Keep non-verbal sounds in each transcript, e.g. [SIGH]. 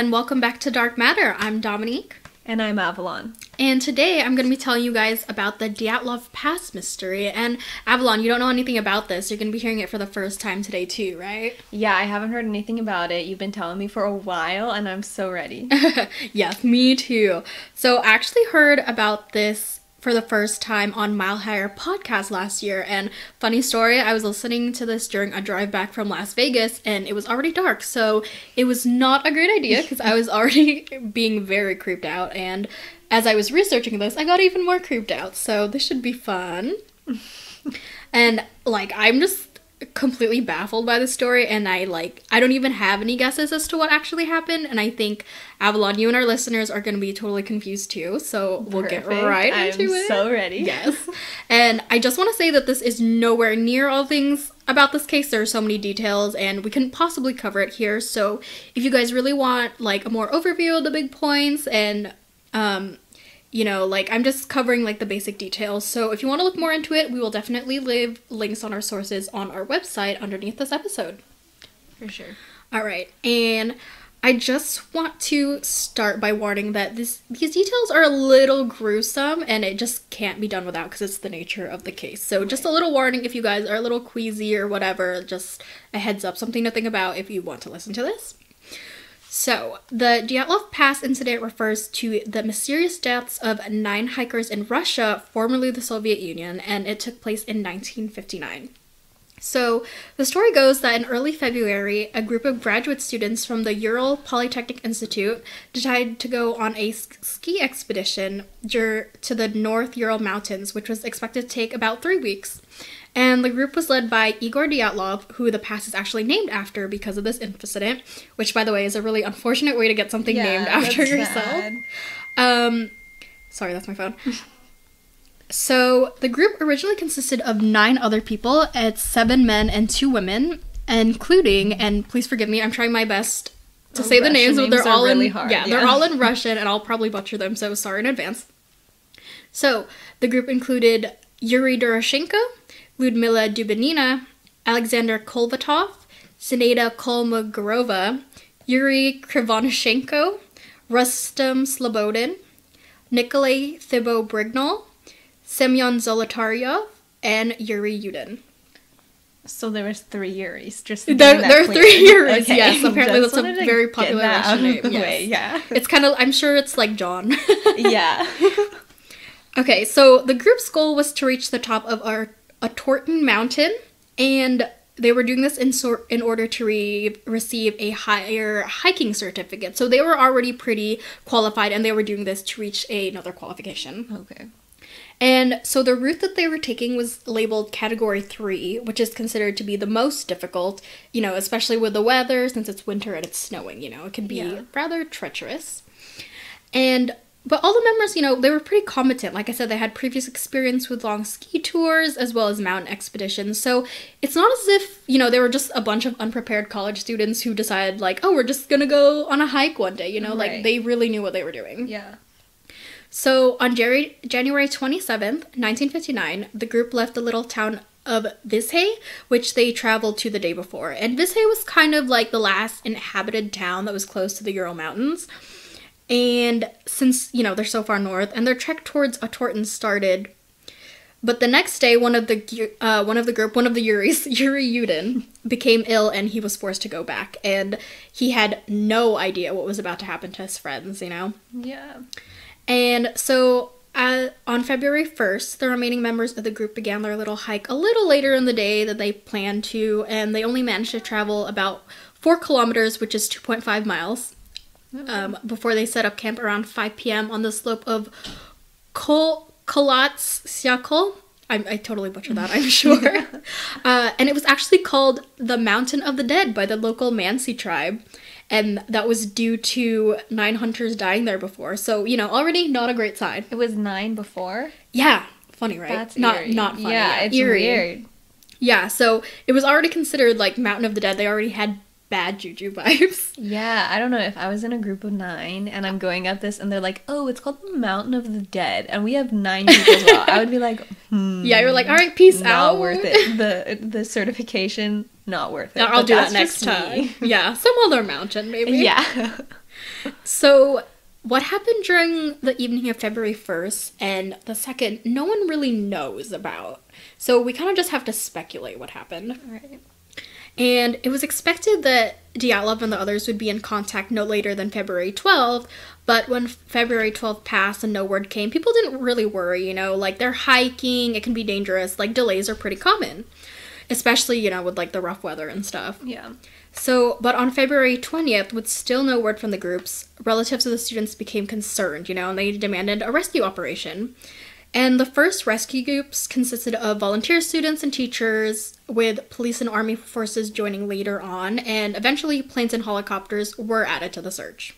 and welcome back to Dark Matter. I'm Dominique. And I'm Avalon. And today I'm going to be telling you guys about the Dyatlov Pass mystery. And Avalon, you don't know anything about this. You're going to be hearing it for the first time today, too, right? Yeah, I haven't heard anything about it. You've been telling me for a while, and I'm so ready. [LAUGHS] yes, me too. So I actually heard about this for the first time on Mile Higher podcast last year. And funny story, I was listening to this during a drive back from Las Vegas and it was already dark. So it was not a great idea because I was [LAUGHS] already being very creeped out. And as I was researching this, I got even more creeped out. So this should be fun. [LAUGHS] and like, I'm just completely baffled by the story and I like I don't even have any guesses as to what actually happened and I think Avalon you and our listeners are going to be totally confused too so we'll Perfect. get right I'm into it. so ready. Yes. [LAUGHS] and I just want to say that this is nowhere near all things about this case there are so many details and we couldn't possibly cover it here so if you guys really want like a more overview of the big points and um you know, like I'm just covering like the basic details. So if you want to look more into it, we will definitely leave links on our sources on our website underneath this episode. For sure. All right. And I just want to start by warning that this these details are a little gruesome and it just can't be done without because it's the nature of the case. So just a little warning if you guys are a little queasy or whatever, just a heads up, something to think about if you want to listen to this. So, the Dyatlov Pass incident refers to the mysterious deaths of nine hikers in Russia, formerly the Soviet Union, and it took place in 1959. So, the story goes that in early February, a group of graduate students from the Ural Polytechnic Institute decided to go on a ski expedition to the North Ural Mountains, which was expected to take about three weeks. And the group was led by Igor Dyatlov, who the pass is actually named after because of this incident, which, by the way, is a really unfortunate way to get something Yeah, named after yourself. Um, sorry, that's my phone. [LAUGHS] so the group originally consisted of nine other people. It's seven men and two women, including, and please forgive me, I'm trying my best to Oh, say the Russian names, but they're all really in hard, yeah, they're all in Russian, and I'll probably butcher them. So sorry in advance. So the group included Yuri Doroshenko, Ludmila Dubinina, Alexander Kolvatov, Sineda Kolmogorova, Yuri Krivonishenko, Rustem Slobodin, Nikolay Thibeaux-Brignol, Semyon Zolotaryov, and Yuri Yudin. So there was three Yuris. Just There, there are clear. three Yuris, [LAUGHS] Okay. yes. Apparently that's a very popular Russian name. yes. way, Yeah. It's kind of, I'm sure it's like John. [LAUGHS] yeah. [LAUGHS] Okay, so the group's goal was to reach the top of our, Otorten mountain, and they were doing this in sort in order to re- receive a higher hiking certificate. So they were already pretty qualified, and they were doing this to reach another qualification. Okay. And so the route that they were taking was labeled Category 3, which is considered to be the most difficult, you know, especially with the weather, since it's winter and it's snowing, you know, it can be Yeah. rather treacherous. And but all the members, you know, they were pretty competent. Like I said, they had previous experience with long ski tours as well as mountain expeditions. So it's not as if, you know, they were just a bunch of unprepared college students who decided, like, oh, we're just gonna go on a hike one day, you know, like they really knew what they were doing. Yeah. So on January, January 27th, 1959, the group left the little town of Vizhai, which they traveled to the day before. And Vizhai was kind of like the last inhabited town that was close to the Ural Mountains. And since, you know, they're so far north, and their trek towards Otorten started. But the next day, one of the uh, one of the group, one of the Yuris, Yuri [LAUGHS] Yudin, became ill, and he was forced to go back. And he had no idea what was about to happen to his friends. You know. Yeah. And so uh, on February 1st, the remaining members of the group began their little hike a little later in the day than they planned to, and they only managed to travel about four kilometers, which is 2.5 miles, um, before they set up camp around 5 p.m. on the slope of Kol- Kolats Syakol. I, I totally butchered that, I'm [LAUGHS] sure. uh, and it was actually called the Mountain of the Dead by the local Mansi tribe. And that was due to nine hunters dying there before. So, you know, already not a great sign. It was nine before. Yeah. Funny, right? That's not eerie. not funny. Yeah, it's eerie. weird. Yeah, so it was already considered like Mountain of the Dead. They already had bad juju vibes. [LAUGHS] Yeah, I don't know if I was in a group of nine and I'm going up this and they're like, "Oh, it's called the Mountain of the Dead," and we have nine [LAUGHS] people well. I would be like, hmm, Yeah, you're like, all right, peace not out. worth it. [LAUGHS] The the certification not worth it. I'll But do that next me. time. Yeah, some other mountain maybe. Yeah. So, what happened during the evening of February 1st and the 2nd, no one really knows about. So, we kind of just have to speculate what happened. Right. And it was expected that Dyatlov and the others would be in contact no later than February 12th, but when February 12th passed and no word came, people didn't really worry, you know, like they're hiking, it can be dangerous, like delays are pretty common, especially, you know, with like the rough weather and stuff. Yeah. So, but on February 20th, with still no word from the groups, relatives of the students became concerned, you know, and they demanded a rescue operation. And the first rescue groups consisted of volunteer students and teachers, with police and army forces joining later on, and eventually planes and helicopters were added to the search.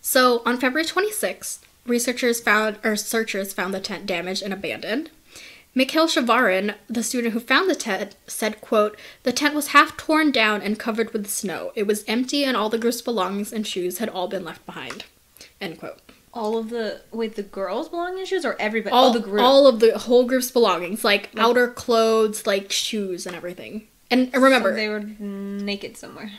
So, on February 26th, researchers found, or searchers found the tent damaged and abandoned. Mikhail Shavarin, the student who found the tent, said, quote, The tent was half torn down and covered with snow. It was empty and all the group's belongings and shoes had all been left behind. End quote. All of the wait, the girls' belonging shoes or everybody? All oh, the group. All of the whole group's belongings, like, outer clothes, like shoes and everything. And remember, So they were naked somewhere.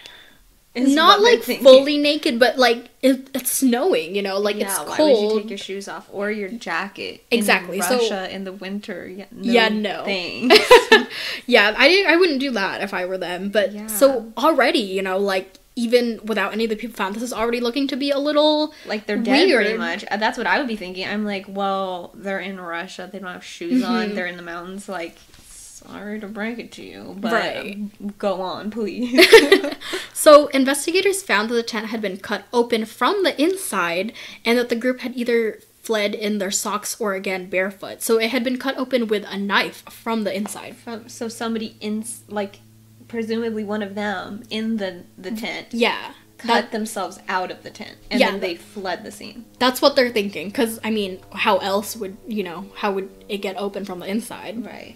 not like fully naked, but like it, it's snowing, you know, like yeah, it's why cold. would you take your shoes off or your jacket? Exactly, In so- in the winter. Yeah, no. Yeah, no. [LAUGHS] [LAUGHS] Yeah, I didn't. I wouldn't do that if I were them. But Yeah. so already, you know, like even without any of the people found, this is already looking to be a little. like they're dead pretty much. Uh, That's what I would be thinking. I'm like, well, they're in Russia. They don't have shoes Mm-hmm. on. They're in the mountains. Like, sorry to break it to you, but Right. go on, please. [LAUGHS] [LAUGHS] So investigators found that the tent had been cut open from the inside, and that the group had either fled in their socks or again barefoot. So it had been cut open with a knife from the inside. From so somebody in like, presumably one of them in the the mm-hmm. tent Yeah. cut That, themselves out of the tent and Yeah. then they fled the scene. that's what they're thinking. Because, I mean, how else would, you know, how would it get open from the inside? Right.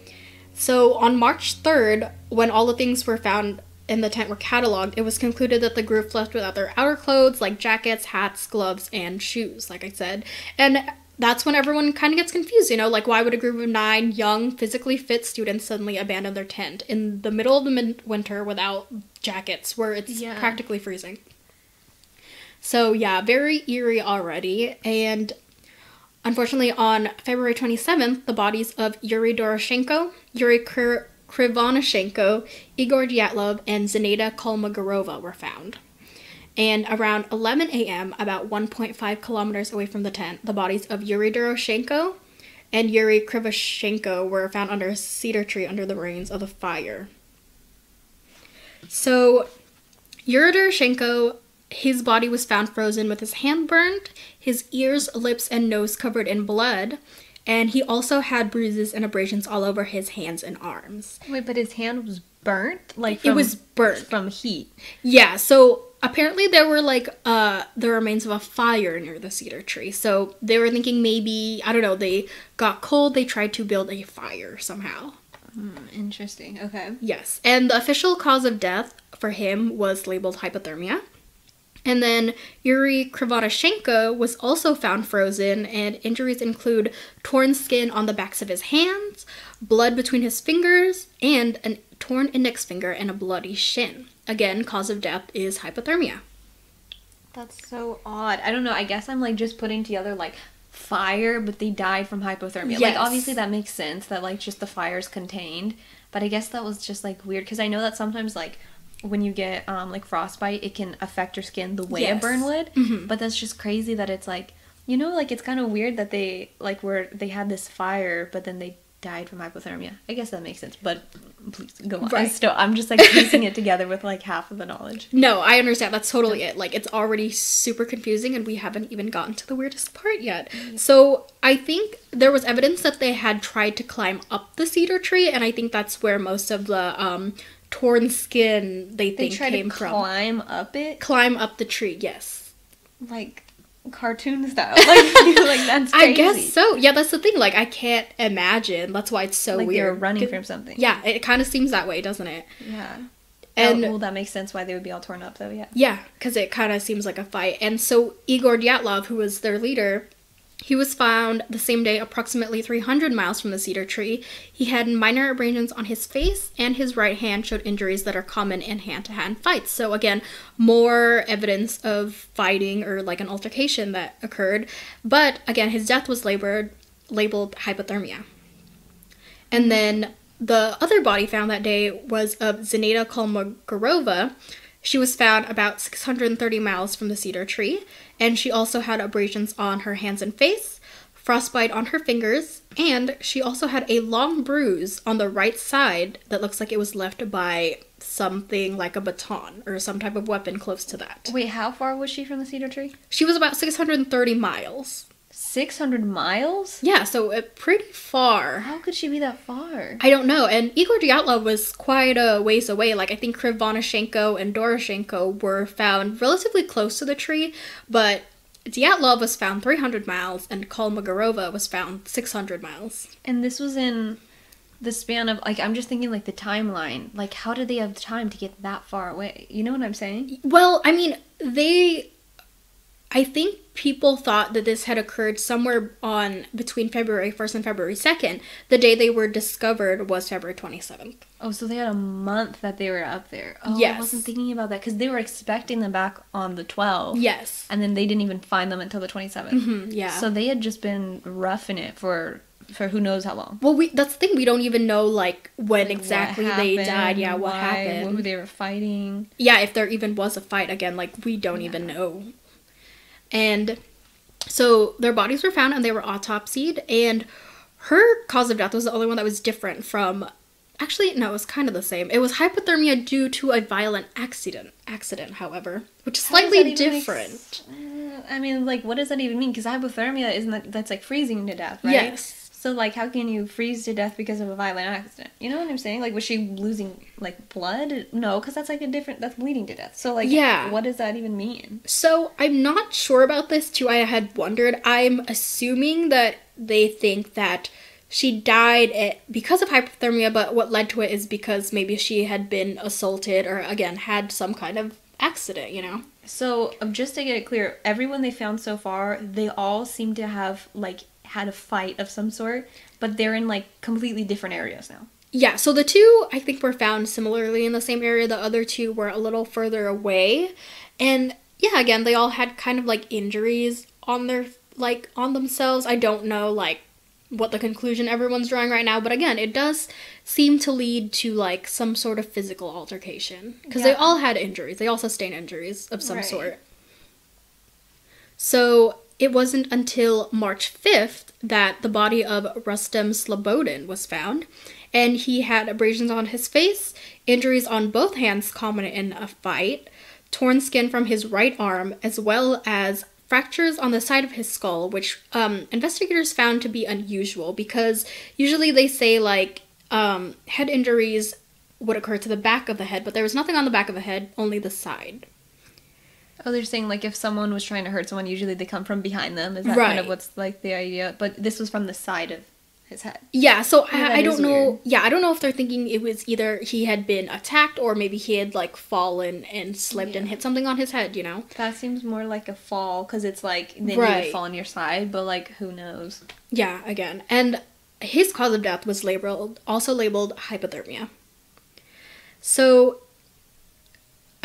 So on March 3rd, when all the things were found in the tent were cataloged, it was concluded that the group left without their outer clothes, like jackets, hats, gloves, and shoes, like I said. And that's when everyone kind of gets confused, you know, like why would a group of nine young, physically fit students suddenly abandon their tent in the middle of the min- winter without jackets where it's Yeah. practically freezing? So, yeah, very eerie already. And Unfortunately, on February 27th, the bodies of Yuri Doroshenko, Yuri Kri- Krivonoshenko, Igor Dyatlov, and Zeneda Kolmogorova were found. And around 11 a.m., about 1.5 kilometers away from the tent, the bodies of Yuri Doroshenko and Yuri Krivoshenko were found under a cedar tree under the rains of the fire. So, Yuri Doroshenko, his body was found frozen with his hand burned, his ears, lips, and nose covered in blood, and he also had bruises and abrasions all over his hands and arms. Wait, but his hand was burnt. Like It was burnt. from heat. Yeah, so apparently there were like uh the remains of a fire near the cedar tree. So they were thinking maybe, I don't know, they got cold, they tried to build a fire somehow. Hmm, interesting. Okay. Yes. And the official cause of death for him was labeled hypothermia. And then Yuri Krivonoshenko was also found frozen, and injuries include torn skin on the backs of his hands, blood between his fingers, and a torn index finger and a bloody shin. Again, cause of death is hypothermia. That's so odd. I don't know. I guess I'm like just putting together like fire, but they died from hypothermia. Yes. Like obviously that makes sense that like just the fire's contained, but I guess that was just like weird because I know that sometimes like when you get um like frostbite, it can affect your skin the way Yes. a burn would. Mhm. But that's just crazy that it's like you know like it's kind of weird that they like were they had this fire, but then they died from hypothermia. I guess that makes sense, but please go on. Right. Still, I'm just like piecing it together with like half of the knowledge. [LAUGHS] No, I understand. That's totally it. Like, it's already super confusing, and we haven't even gotten to the weirdest part yet. So, I think there was evidence that they had tried to climb up the cedar tree, and I think that's where most of the um, torn skin they They think tried to came from. climb up it. Climb up the tree, yes. like cartoon style. [LAUGHS] Like, like that's crazy. I guess so. Yeah, that's the thing. Like, I can't imagine. That's why it's so Like weird. running from something. Yeah, it kind of seems that way, doesn't it? Yeah. Oh, and- oh, well, that makes sense why they would be all torn up, though. Yeah. Yeah, because it kind of seems like a fight. And so Igor Dyatlov, who was their leader, He was found the same day, approximately 300 miles from the cedar tree. He had minor abrasions on his face, and his right hand showed injuries that are common in hand to hand fights. So, again, more evidence of fighting or like an altercation that occurred. But again, his death was labeled, labeled hypothermia. And then the other body found that day was of Zenaida Kolmogorova. She was found about 630 miles from the cedar tree, and she also had abrasions on her hands and face, frostbite on her fingers, and she also had a long bruise on the right side that looks like it was left by something like a baton or some type of weapon close to that. Wait, how far was she from the cedar tree? She was about 630 miles. 600 miles? Yeah, so uh, pretty far. How could she be that far? I don't know. And Igor Dyatlov was quite a ways away. Like, I think Krivonashenko and Doroshenko were found relatively close to the tree, but Dyatlov was found 300 miles and Kolmogorova was found 600 miles. And this was in the span of, like, I'm just thinking, like, the timeline. Like, how did they have time to get that far away? You know what I'm saying? Well, I mean, they. I think people thought that this had occurred somewhere on between February 1st and February 2nd. The day they were discovered was February 27th. Oh, so they had a month that they were up there. Oh, I wasn't thinking about that because they were expecting them back on the 12th. Yes. And then they didn't even find them until the 27th. Mhm, yeah. So they had just been roughing it for for who knows how long. Well, we that's the thing. We don't even know like when Like, exactly they died. Yeah, what why, happened? What they were fighting. yeah, if there even was a fight again, like we don't even know. And so their bodies were found and they were autopsied, and her cause of death was the only one that was different from. Actually, no, it was kind of the same. It was hypothermia due to a violent accident. Accident, however, which is slightly different. ex- Uh, I mean, like, what does that even mean? Because hypothermia isn't that that's like freezing to death, right? Yes. So like, how can you freeze to death because of a violent accident? You know what I'm saying? Like, was she losing like blood? No, because that's like a different. That's bleeding to death. So like, Yeah. what does that even mean? So I'm not sure about this too. I had wondered. I'm assuming that they think that she died at, because of hypothermia, but what led to it is because maybe she had been assaulted or again had some kind of accident. You know? So um, just to get it clear, everyone they found so far, they all seem to have like had a fight of some sort, but they're in like completely different areas now. Yeah. So the two I think were found similarly in the same area. The other two were a little further away, and yeah, again they all had kind of like injuries on their like on themselves. I don't know like what the conclusion everyone's drawing right now, but again, it does seem to lead to like some sort of physical altercation because they all had injuries. They all sustained injuries of some Right. sort. So it wasn't until March 5th that the body of Rustem Slobodin was found, and he had abrasions on his face, injuries on both hands common in a fight, torn skin from his right arm, as well as fractures on the side of his skull, which um, investigators found to be unusual because usually they say like um, head injuries would occur to the back of the head, but there was nothing on the back of the head, only the side. Oh, they're saying like if someone was trying to hurt someone, usually they come from behind them. Is that kind of what's like the idea? But this was from the side of his head. Yeah, so I, I don't know. weird. Yeah, I don't know if they're thinking it was either he had been attacked or maybe he had like fallen and slipped and hit something on his head. You know? That seems more like a fall because it's like then you would fall on your side, but like who knows? Yeah, again, and his cause of death was labeled also labeled hypothermia. So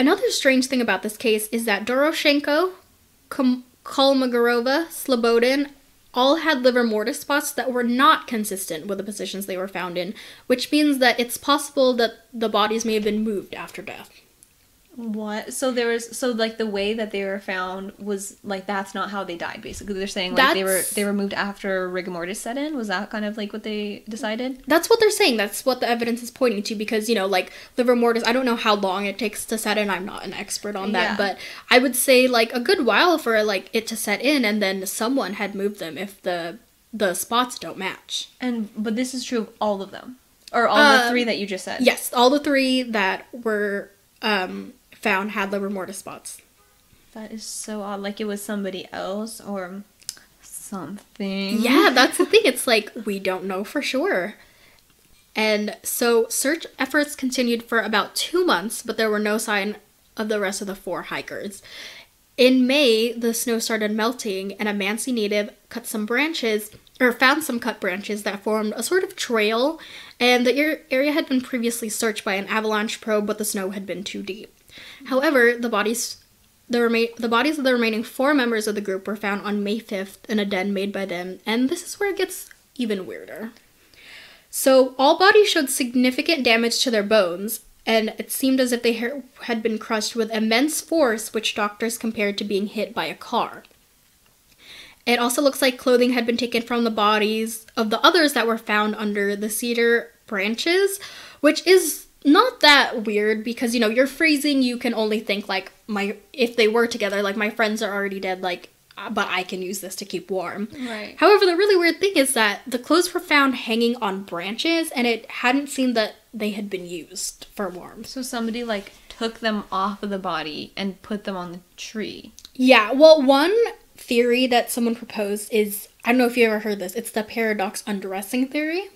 another strange thing about this case is that Doroshenko, Kom- Kolmogorova, Slobodin all had livor mortis spots that were not consistent with the positions they were found in, which means that it's possible that the bodies may have been moved after death. What? So there was so like the way that they were found was like that's not how they died. Basically, they're saying like they were they were moved after rigor mortis set in. Was that kind of like what they decided? That's what they're saying. That's what the evidence is pointing to because, you know, like livor mortis, I don't know how long it takes to set in. I'm not an expert on that, Yeah. but I would say like a good while for like it to set in and then someone had moved them if the the spots don't match. And but this is true of all of them, or all the Um, three that you just said. Yes, all the 3 that were um found had livor mortis spots. That is so odd. Like it was somebody else or something. Yeah, that's the [LAUGHS] thing. It's like we don't know for sure. And so search efforts continued for about two months, but there were no sign of the rest of the four hikers. in May, the snow started melting, and a Mansi native cut some branches, or found some cut branches that formed a sort of trail, and the ar- area had been previously searched by an avalanche probe, but the snow had been too deep. However, the bodies. The, remain, the bodies of the remaining four members of the group were found on May 5th in a den made by them, and this is where it gets even weirder. So, all bodies showed significant damage to their bones, and it seemed as if they ha- had been crushed with immense force, which doctors compared to being hit by a car. It also looks like clothing had been taken from the bodies of the others that were found under the cedar branches, which is not that weird because you know you're freezing you can only think like my if they were together like my friends are already dead like uh, but I can use this to keep warm. Right. However, the really weird thing is that the clothes were found hanging on branches and it hadn't seemed that they had been used for warmth. So somebody like took them off of the body and put them on the tree. Yeah, well, one theory that someone proposed is I don't know if you ever heard this. It's the paradox undressing theory.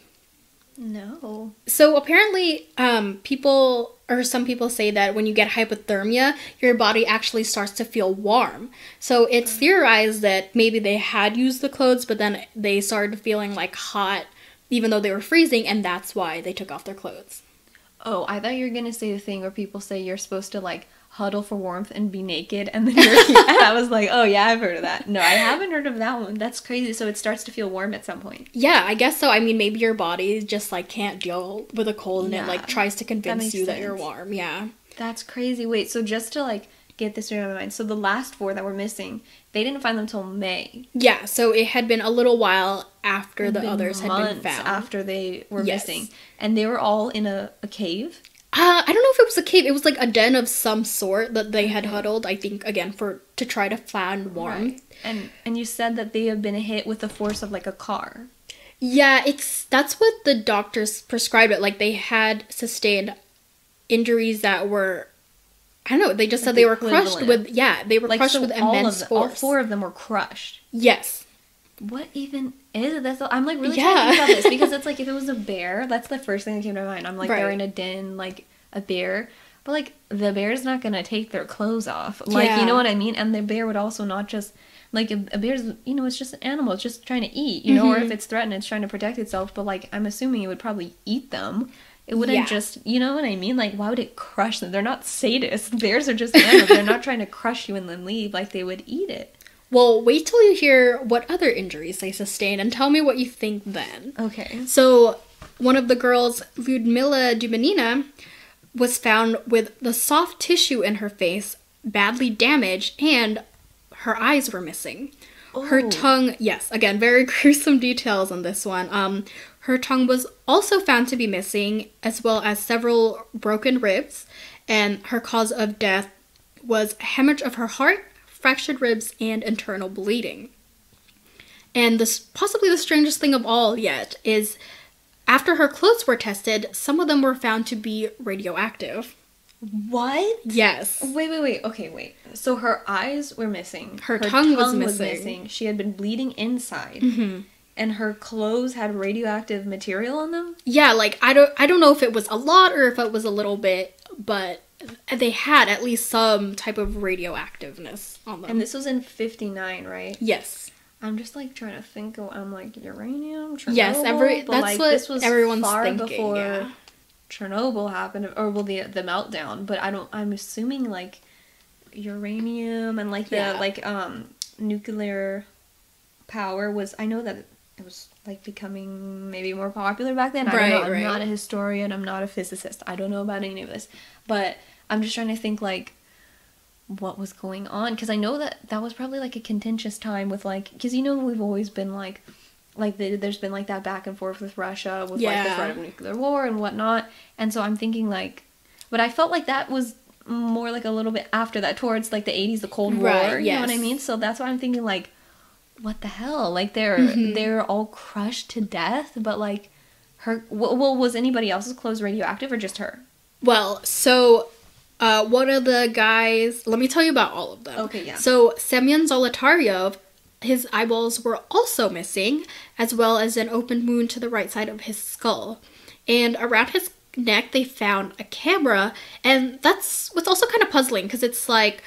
No. So apparently, um, people or some people say that when you get hypothermia, your body actually starts to feel warm. So it's theorized that maybe they had used the clothes, but then they started feeling like hot, even though they were freezing, and that's why they took off their clothes. Oh, I thought you were gonna say the thing where people say you're supposed to like huddle for warmth and be naked, and then you're. and [LAUGHS] I was like, oh yeah, I've heard of that. No, I haven't heard of that one. That's crazy. So it starts to feel warm at some point. Yeah, I guess so. I mean, maybe your body just like can't deal with a cold, and it like tries to convince makes you that you're warm. Yeah. That's crazy. Wait, so just to like get this of my mind, so the last four that were missing, they didn't find them till May. Yeah, so it had been a little while after the others had been found. after they were Yes. missing, and they were all in a, a cave. Uh, I don't know if it was a cave. It was like a den of some sort that they had huddled. I think again for to try to find warmth. Right. And and you said that they have been hit with the force of like a car. Yeah, it's that's what the doctors prescribed it. Like they had sustained injuries that were, I don't know. They just Like said they were crushed with yeah. They were Like crushed so with all immense of them, all four of them were crushed. Yes. What even is it? That's I'm like really Yeah. trying to think about this because it's [LAUGHS] like if it was a bear, that's the first thing that came to mind. I'm like they're in a den, like a bear, but like the bear's not gonna take their clothes off. Like Yeah. you know what I mean? And the bear would also not just like a, a bear's you know it's just an animal. It's just trying to eat, you know, or if Mhm. it's threatened, it's trying to protect itself. But like I'm assuming it would probably eat them. It wouldn't Yeah. just, you know what I mean? Like, why would it crush them? They're not sadists. [LAUGHS] Bears are just animals. They're not trying to crush you and then leave. Like, they would eat it. Well, wait till you hear what other injuries they sustained and tell me what you think then. Okay. So, one of the girls, Ludmila Dubanina, was found with the soft tissue in her face badly damaged and her eyes were missing. Oh. Her tongue, yes, again, very [LAUGHS] gruesome details on this one. Um, her tongue was also found to be missing, as well as several broken ribs, and her cause of death was hemorrhage of her heart, fractured ribs, and internal bleeding. And this possibly the strangest thing of all yet is after her clothes were tested, some of them were found to be radioactive. What? Yes. Wait, wait, wait. Okay, wait. So her eyes were missing. Her tongue was missing. She had been bleeding inside. hmm And her clothes had radioactive material on them? Yeah, like I don't I don't know if it was a lot or if it was a little bit, but they had at least some type of radioactiveness on them. And this was in 59, right? yes. I'm just like trying to think. Of, I'm like uranium. Chernobyl, Yes, every- but, that's like, what this was everyone's far thinking, before yeah. Chernobyl happened, or well, the the meltdown. But I don't. I'm assuming like uranium and like the Yeah. like um nuclear power was. I know that it was like becoming maybe more popular back then. I don't know. Right, I'm right. not a historian. I'm not a physicist. I don't know about any of this. But I'm just trying to think like what was going on because I know that that was probably like a contentious time with like because you know we've always been like like the, there's been like that back and forth with Russia with like the threat of nuclear war and whatnot and so I'm thinking like but I felt like that was more like a little bit after that towards like the 80s the Cold War Right, you know what I mean so that's why I'm thinking like what the hell like they're Mhm. they're all crushed to death but like her well, well was anybody else's clothes radioactive or just her Well, so uh, one of the guys, let me tell you about all of them. Okay, yeah. So Semyon Zolotaryov, his eyeballs were also missing, as well as an open wound to the right side of his skull. And around his neck, they found a camera, and that's what's also kind of puzzling because it's like,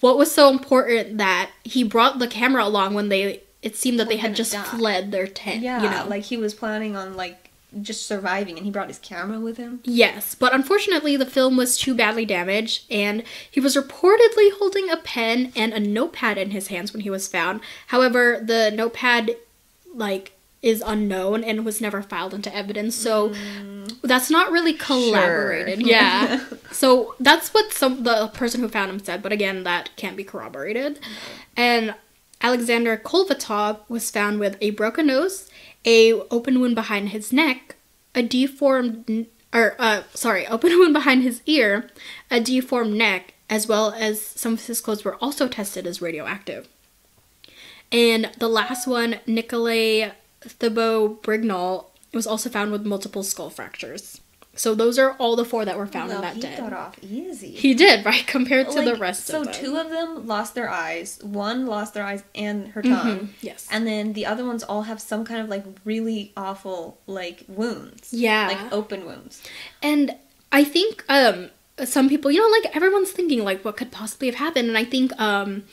what was so important that he brought the camera along when they it seemed that they had just die. fled their tent. Yeah, you know, like he was planning on like just surviving, and he brought his camera with him. Yes, but unfortunately, the film was too badly damaged, and he was reportedly holding a pen and a notepad in his hands when he was found. However, the notepad, like, is unknown and was never filed into evidence, so that's not really collaborated. Sure. [LAUGHS] Yeah. so that's what some the person who found him said, but again, that can't be corroborated. And Alexander Kolvatov was found with a broken nose, a open wound behind his neck, a deformed or uh sorry, [LAUGHS] open wound behind his ear, a deformed neck, as well as some of his clothes were also tested as radioactive. And the last one, Nikolay Thibeaux Brignol, was also found with multiple skull fractures. So those are all the four that were found in that he den. got off easy. He did, [LAUGHS] right? Compared to the rest so of them. So two of them lost their eyes. One lost their eyes and her tongue. Mhm, yes. And then the other ones all have some kind of like really awful like wounds. Yeah. Like open wounds. And I think um some people, you know, like everyone's thinking like what could possibly have happened and I think um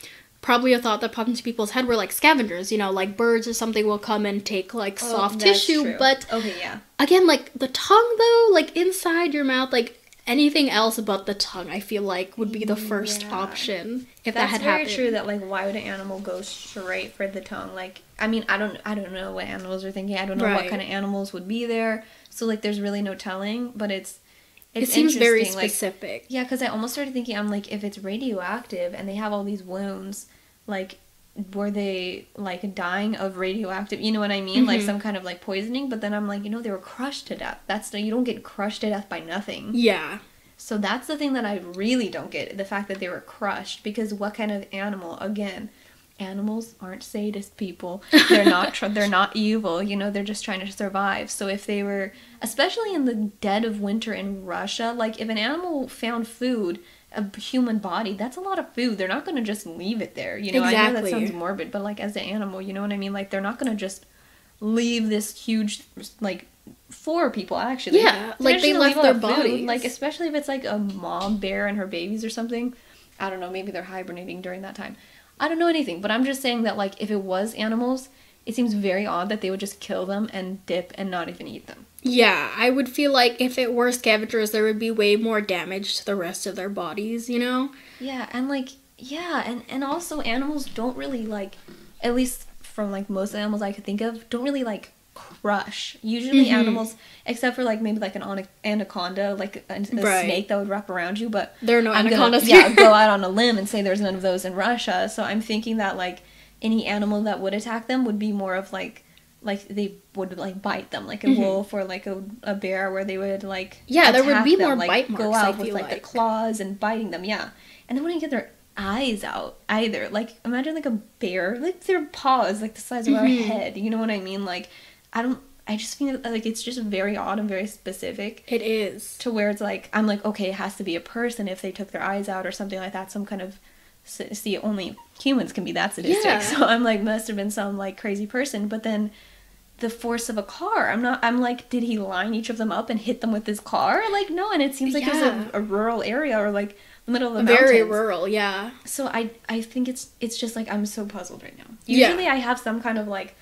probably a thought that popped into people's head were like scavengers, you know, like birds or something will come and take like oh, soft Oh, that's tissue, true. but Okay, yeah. again like the tongue though, like inside your mouth like anything else but the tongue I feel like would be the mm, first Yeah. option if That's that had happened. That's very true. That like, why would an animal go straight for the tongue? Like, I mean, I don't, I don't know what animals are thinking. I don't know what kind of animals would be there. So like, there's really no telling. But it's, it seems very interesting, like, specific. Yeah, because I almost started thinking, I'm like, if it's radioactive and they have all these wounds, like, were they like dying of radioactive? You know what I mean? Like Mhm. some kind of like poisoning. But then I'm like, you know, they were crushed to death. That's you don't get crushed to death by nothing. yeah. So that's the thing that I really don't get the fact that they were crushed. Because what kind of animal? Again, animals aren't sadist people. [LAUGHS] They're not. Tr- they're not evil. You know, they're just trying to survive. So if they were, especially in the dead of winter in Russia, like if an animal found food, a human body, that's a lot of food. They're not going to just leave it there. You know, I know that sounds morbid, but like as an animal, you know what I mean? Like they're not going to just leave this huge like for people actually Yeah, They're like, they left their body. like especially if it's like a mom bear and her babies or something i don't know maybe they're hibernating during that time i don't know anything but i'm just saying that like if it was animals it seems very odd that they would just kill them and dip and not even eat them Yeah, I would feel like if it were scavengers there would be way more damage to the rest of their bodies, you know? yeah and like yeah and and also animals don't really like at least from like most animals i could think of don't really like crush usually Mhm. animals except for like maybe like an anaconda like a, a Right. snake that would wrap around you but There are no I'm gonna, anacondas yeah, go out on a [LAUGHS] limb and say there's none of those in Russia. So I'm thinking that like any animal that would attack them would be more of like like they would like bite them like a Mhm. wolf or like a, a bear where they would like Yeah, there would be them, more like, bite marks, I out with feel like, the claws and biting them yeah and they wouldn't get their eyes out either like imagine like a bear like their paws like the size of our Mhm. head you know what I mean like I don't I just feel like it's just very odd and very specific It is. to where it's like I'm like okay it has to be a person if they took their eyes out or something like that some kind of see only humans can be that sadistic Yeah. [LAUGHS] so I'm like must have been some like crazy person but then the force of a car I'm not I'm like did he line each of them up and hit them with his car like no and it seems like Yeah. it was a, a rural area or like the middle of the Very mountains. rural, yeah. so I I think it's it's just like I'm so puzzled right now Yeah. usually I have some kind of like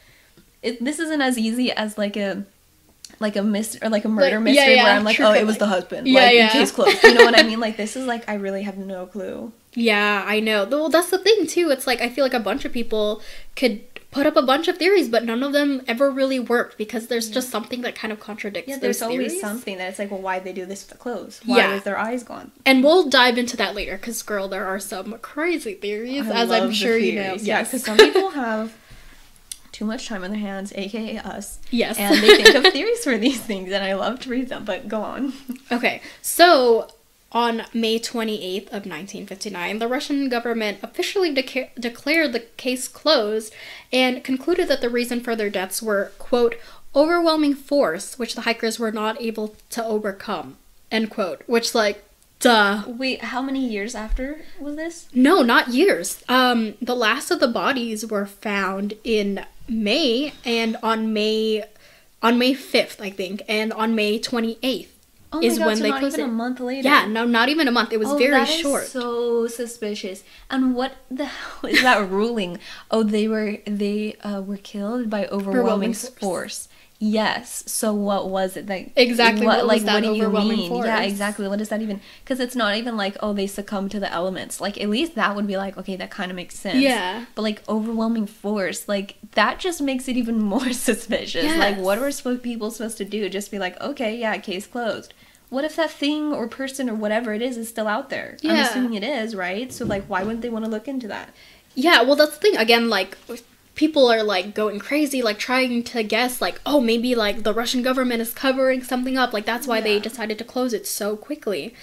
it, this isn't as easy as like a like a mystery or like a murder Like, mystery yeah, where I'm like, true oh, it was like- the husband. Yeah, like, yeah. Case closed. You know what I mean? [LAUGHS] Like this is like I really have no clue. Yeah, I know. Well, that's the thing too. It's like I feel like a bunch of people could put up a bunch of theories, but none of them ever really worked because there's just something that kind of contradicts Yeah, there's always theories. something that it's like, well, why they do this with the clothes? Why Yeah. was their eyes gone? And we'll dive into that later because, girl, there are some crazy theories, I as I'm sure you know. theories. Yeah, Yes. because some people [LAUGHS] have too much time on their hands, aka us, yes. and they think of [LAUGHS] theories for these things, and I love to read them. But go on. Okay, so on May 28th of 1959, the Russian government officially declared the case closed and concluded that the reason for their deaths were, quote, overwhelming force, which the hikers were not able to overcome, end quote, which, like, duh. Wait, how many years after was this? No, not years. Um, the last of the bodies were found in May, and on May, on May 5th, I think, and on May 28th. Oh is god, when so they not closed even it. a month later. Yeah, no, not even a month. It was Oh, very short. so suspicious. And what the [LAUGHS] hell is that ruling? Oh, they were they uh, were killed by overwhelming Overwhelming force. force. Yes. So what was it that Exactly, What, what like that what do you mean? Yeah, exactly. What does that even? Because it's not even like oh they succumb to the elements. Like at least that would be like okay that kind of makes sense. Yeah. But like overwhelming force, like that just makes it even [LAUGHS] more suspicious. Like what Yes. are people supposed to do? Just be like okay yeah case closed. What if that thing or person or whatever it is is still out there? yeah. I'm assuming it is, right? So like why wouldn't they want to look into that? Yeah, well, that's the thing. Again, like, people are like going crazy, like trying to guess, like, oh, maybe like the Russian government is covering something up. Like, that's why they decided to close it so quickly.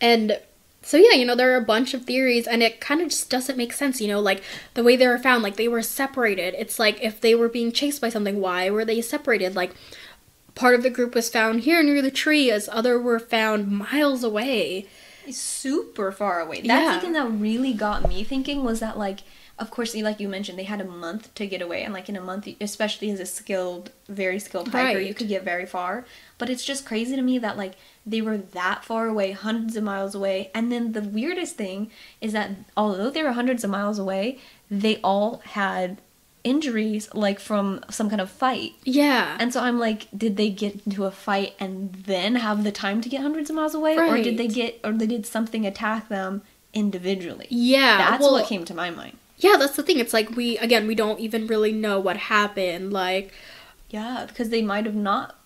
And so, yeah, you know, there are a bunch of theories, and it kind of just doesn't make sense, you know, like the way they were found, like, they were separated. It's like if they were being chased by something, why were they separated? Like, part of the group was found here near the tree, as other were found miles away. super far away. That's Yeah. the thing that really got me thinking was that like of course like you mentioned they had a month to get away and like in a month especially as a skilled very skilled hiker you could get very far but it's just crazy to me that like they were that far away hundreds of miles away and then the weirdest thing is that although they were hundreds of miles away they all had injuries like from some kind of fight Yeah. and so I'm like, did they get into a fight and then have the time to get hundreds of miles away, or did they get, or they did something attack them individually? yeah. That's well, what came to my mind. Yeah, that's the thing. It's like we, again, we don't even really know what happened. Like, Yeah, because they might have not.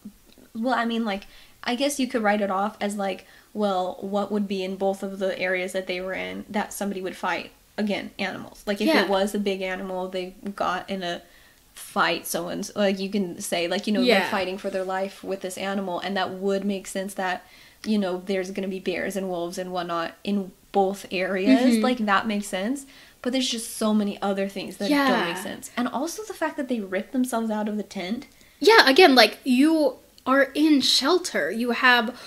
Well, I mean, like, I guess you could write it off as like, well, what would be in both of the areas that they were in that somebody would fight again animals. Like if Yeah. it was a big animal, they got in a fight someone's like you can say like you know Yeah. they're fighting for their life with this animal and that would make sense that you know there's gonna be bears and wolves and whatnot in both areas Mhm. like that makes sense but there's just so many other things that don't make sense and also the fact that they ripped themselves out of the tent yeah, again, like you are in shelter. You have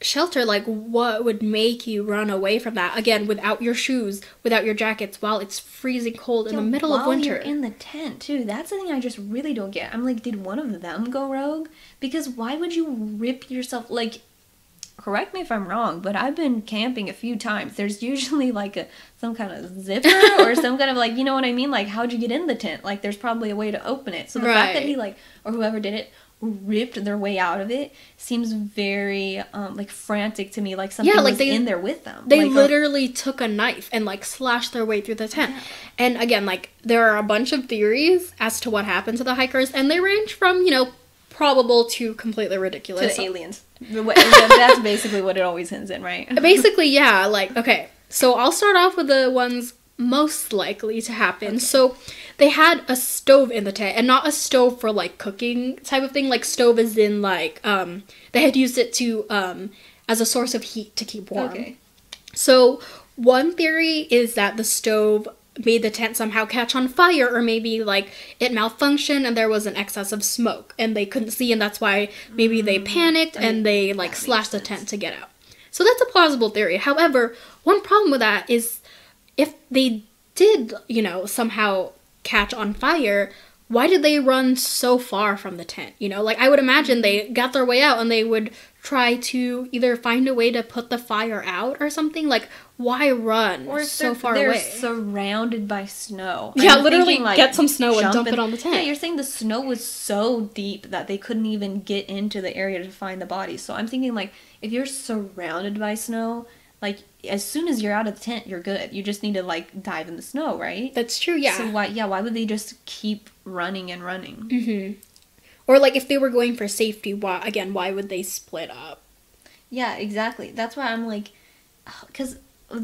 shelter. Like, what would make you run away from that? Again, without your shoes, without your jackets, while it's freezing cold in Yeah, the middle of while winter. You're in the tent too. That's the thing I just really don't get. I'm like, did one of them go rogue? Because why would you rip yourself like? Correct me if I'm wrong, but I've been camping a few times. There's usually [LAUGHS] like a some kind of zipper or some kind of like you know what I mean. Like how'd you get in the tent? Like there's probably a way to open it. So the fact that he like or whoever did it ripped their way out of it seems very um like frantic to me. Like something yeah, like was they- in there with them. They like, or- literally took a knife and like slashed their way through the tent. And again, like there are a bunch of theories as to what happened to the hikers, and they range from you know probable to completely to ridiculous. the aliens. That's basically what it always ends in, right? [LAUGHS] Basically, yeah, like okay. So I'll start off with the ones most likely to happen. So they had a stove in the tent and not a stove for like cooking type of thing, like stove is in like um they had used it to um as a source of heat to keep warm. Okay. So, one theory is that the stove made the tent somehow catch on fire, or maybe like it malfunctioned and there was an excess of smoke and they couldn't see, and that's why maybe they panicked and they like Mm, slashed the tent to get out. So, that's a plausible theory. However, one problem with that is if they did, you know, somehow catch on fire, why did they run so far from the tent? You know, like I would imagine they got their way out and they would try to either find a way to put the fire out or something. Like, why run Or so far they're away? surrounded by snow. Yeah, I'm literally thinking, get some snow and dump in- it on the tent. Yeah, you're saying the snow was so deep that they couldn't even get into the area to find the bodies. So I'm thinking like if you're surrounded by snow, like as soon as you're out of the tent, you're good. You just need to like dive in the snow, right? That's true, yeah. So why yeah, why would they just keep running and running? hmm Or like if they were going for safety, why again? Why would they split up? Yeah, exactly. That's why I'm like, because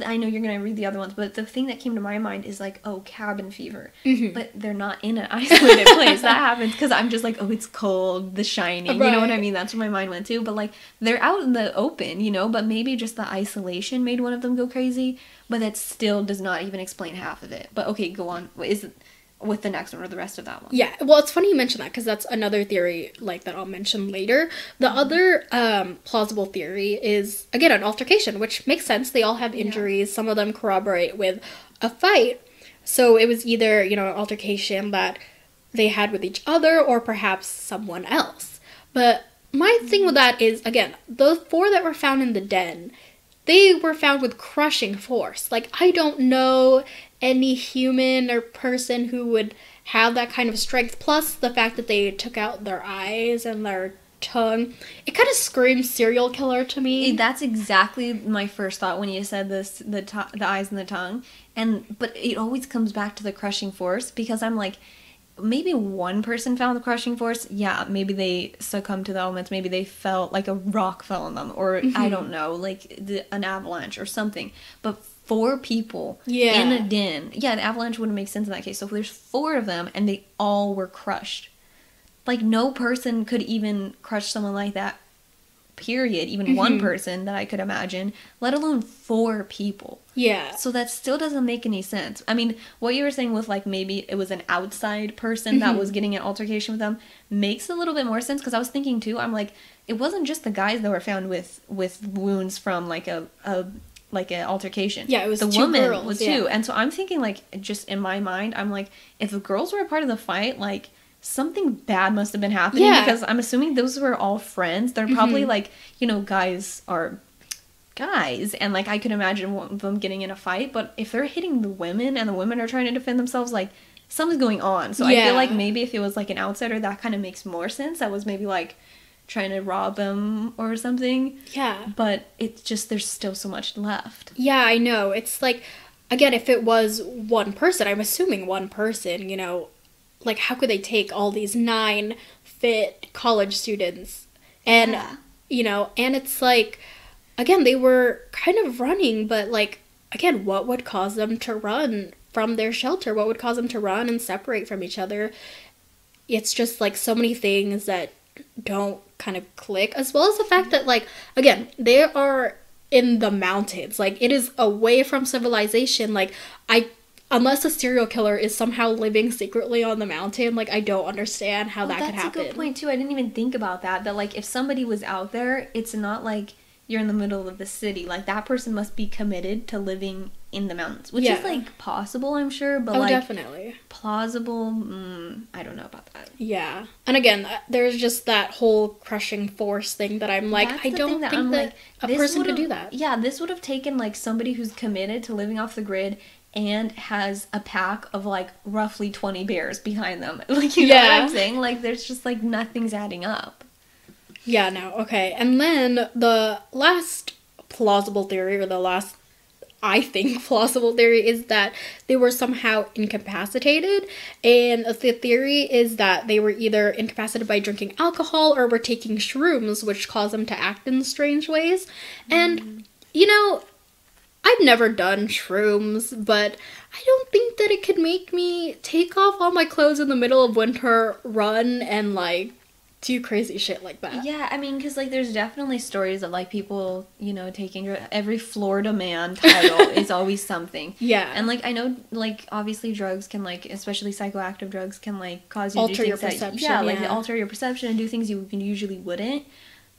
I know you're gonna read the other ones, but the thing that came to my mind is like, oh, cabin fever. Mhm. But they're not in an [LAUGHS] isolated place. That happens because I'm just like, oh, it's cold, The Shining. You know what I mean? That's where my mind went to. But like, they're out in the open, you know. But maybe just the isolation made one of them go crazy. But that still does not even explain half of it. But okay, go on. Is it with the next one or the rest of that one? Yeah, well, it's funny you mention that because that's another theory like that I'll mention later. The other um, plausible theory is again an altercation, which makes sense. They all have injuries. Some of them corroborate with a fight. So it was either you know an altercation that they had with each other or perhaps someone else. But my thing with that is again, the four that were found in the den, they were found with crushing force. Like I don't know any human or person who would have that kind of strength. Plus the fact that they took out their eyes and their tongue, it kind of screams serial killer to me. That's exactly my first thought when you said this the to- the eyes and the tongue. And but it always comes back to the crushing force because I'm like maybe one person found the crushing force. Yeah, maybe they succumbed to the elements. Maybe they felt like a rock fell on them or I mm-hmm. don't know, like the, an avalanche or something. But four people Yeah. in a den. Yeah, the avalanche wouldn't make sense in that case. So if there's four of them and they all were crushed. Like no person could even crush someone like that. Period. Even one mm-hmm. person that I could imagine, let alone four people. yeah. So that still doesn't make any sense. I mean, what you were saying with like maybe it was an outside person that was mm-hmm. getting an altercation with them makes a little bit more sense because I was thinking too. I'm like, it wasn't just the guys that were found with with wounds from like a a like an altercation. Yeah, it was the woman girls, was yeah. too. And so I'm thinking like just in my mind, I'm like, if the girls were a part of the fight, like something bad must have been happening Yeah. because I'm assuming those were all friends. They're probably mm-hmm. like, you know, guys are guys and like I could imagine one of them getting in a fight, but if they're hitting the women and the women are trying to defend themselves, like something's going on. So I feel like maybe if it was like an outsider, that kind of makes more sense. That was maybe like trying to rob them or something. Yeah. But it's just there's still so much left. Yeah, I know. It's like, again, if it was one person, I'm assuming one person, you know, like how could they take all these nine fit college students? And, Yeah. you know, and it's like, again, they were kind of running, but like, again, what would cause them to run from their shelter? What would cause them to run and separate from each other? It's just like so many things that don't kind of click, as well as the fact that, like, again, they are in the mountains. Like, it is away from civilization. Like, I, unless a serial killer is somehow living secretly on the mountain, like, I don't understand how oh, that Well, could that's happen. a good point too. I didn't even think about that. That like if somebody was out there, it's not like you're in the middle of the city. Like that person must be committed to living in the mountains, which Yeah. is like possible, I'm sure, but Oh, like definitely. plausible. Mm, I don't know about that. Yeah. And again, uh, there's just that whole crushing force thing that I'm like, That's I don't thing think I'm that like, a person could do that. Yeah, this would have taken like somebody who's committed to living off the grid and has a pack of like roughly 20 bears behind them. [LAUGHS] Like you know what Yeah. I'm saying? Like there's just like nothing's adding up. Yeah, no, okay. And then the last plausible theory, or the last, I think, [LAUGHS] plausible theory is that they were somehow incapacitated. And the theory is that they were either incapacitated by drinking alcohol or were taking shrooms, which caused them to act in strange ways. And, mm. you know, I've never done shrooms, but I don't think that it could make me take off all my clothes in the middle of winter, run, and like do crazy shit like that. Yeah, I mean, because like there's definitely stories of like people, you know, taking dr- every Florida man [LAUGHS] title is always something. Yeah. And like I know, like obviously drugs can like, especially psychoactive drugs can like cause you to Alter do your things that- perception, yeah, like yeah. alter your perception and do things you usually wouldn't.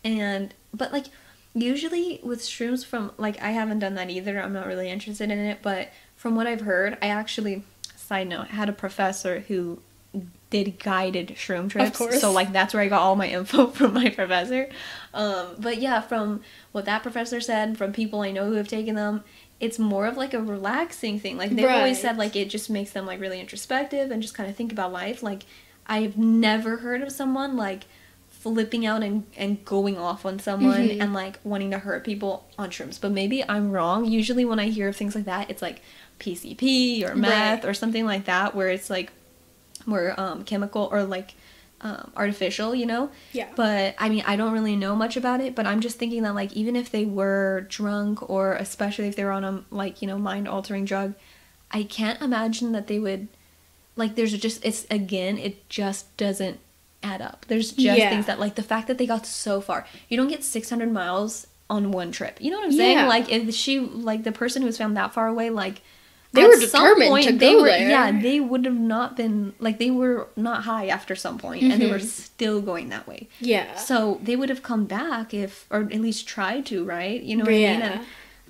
And but like usually with shrooms from like I haven't done that either. I'm not really interested in it, but from what I've heard, I actually side note had a professor who did guided shroom trips. course. So like that's where I got all my [LAUGHS] info from my professor. Um, but yeah, from what that professor said, from people I know who have taken them, it's more of like a relaxing thing. Like they've always said like it just makes them like really introspective and just kind of think about life. Like I've never heard of someone like flipping out and, and going off on someone Mhm. and like wanting to hurt people on shrooms. But maybe I'm wrong. Usually when I hear of things like that, it's like PCP or meth Right. or something like that where it's like more um, chemical or like um, artificial, you know? Yeah. But I mean, I don't really know much about it, but I'm just thinking that like even if they were drunk or especially if they were on a like, you know, mind altering drug, I can't imagine that they would like there's just it's again, it just doesn't add up. There's just Yeah. things that like the fact that they got so far. You don't get 600 miles on one trip. You know what I'm saying? Yeah. Like if she like the person who was found that far away like They at were some determined to they go were, there. Yeah, they would have not been like they were not high after some point, and they were Mhm. still going that way. Yeah. So they would have come back if, or at least tried to, right? You know what I mean? Yeah. And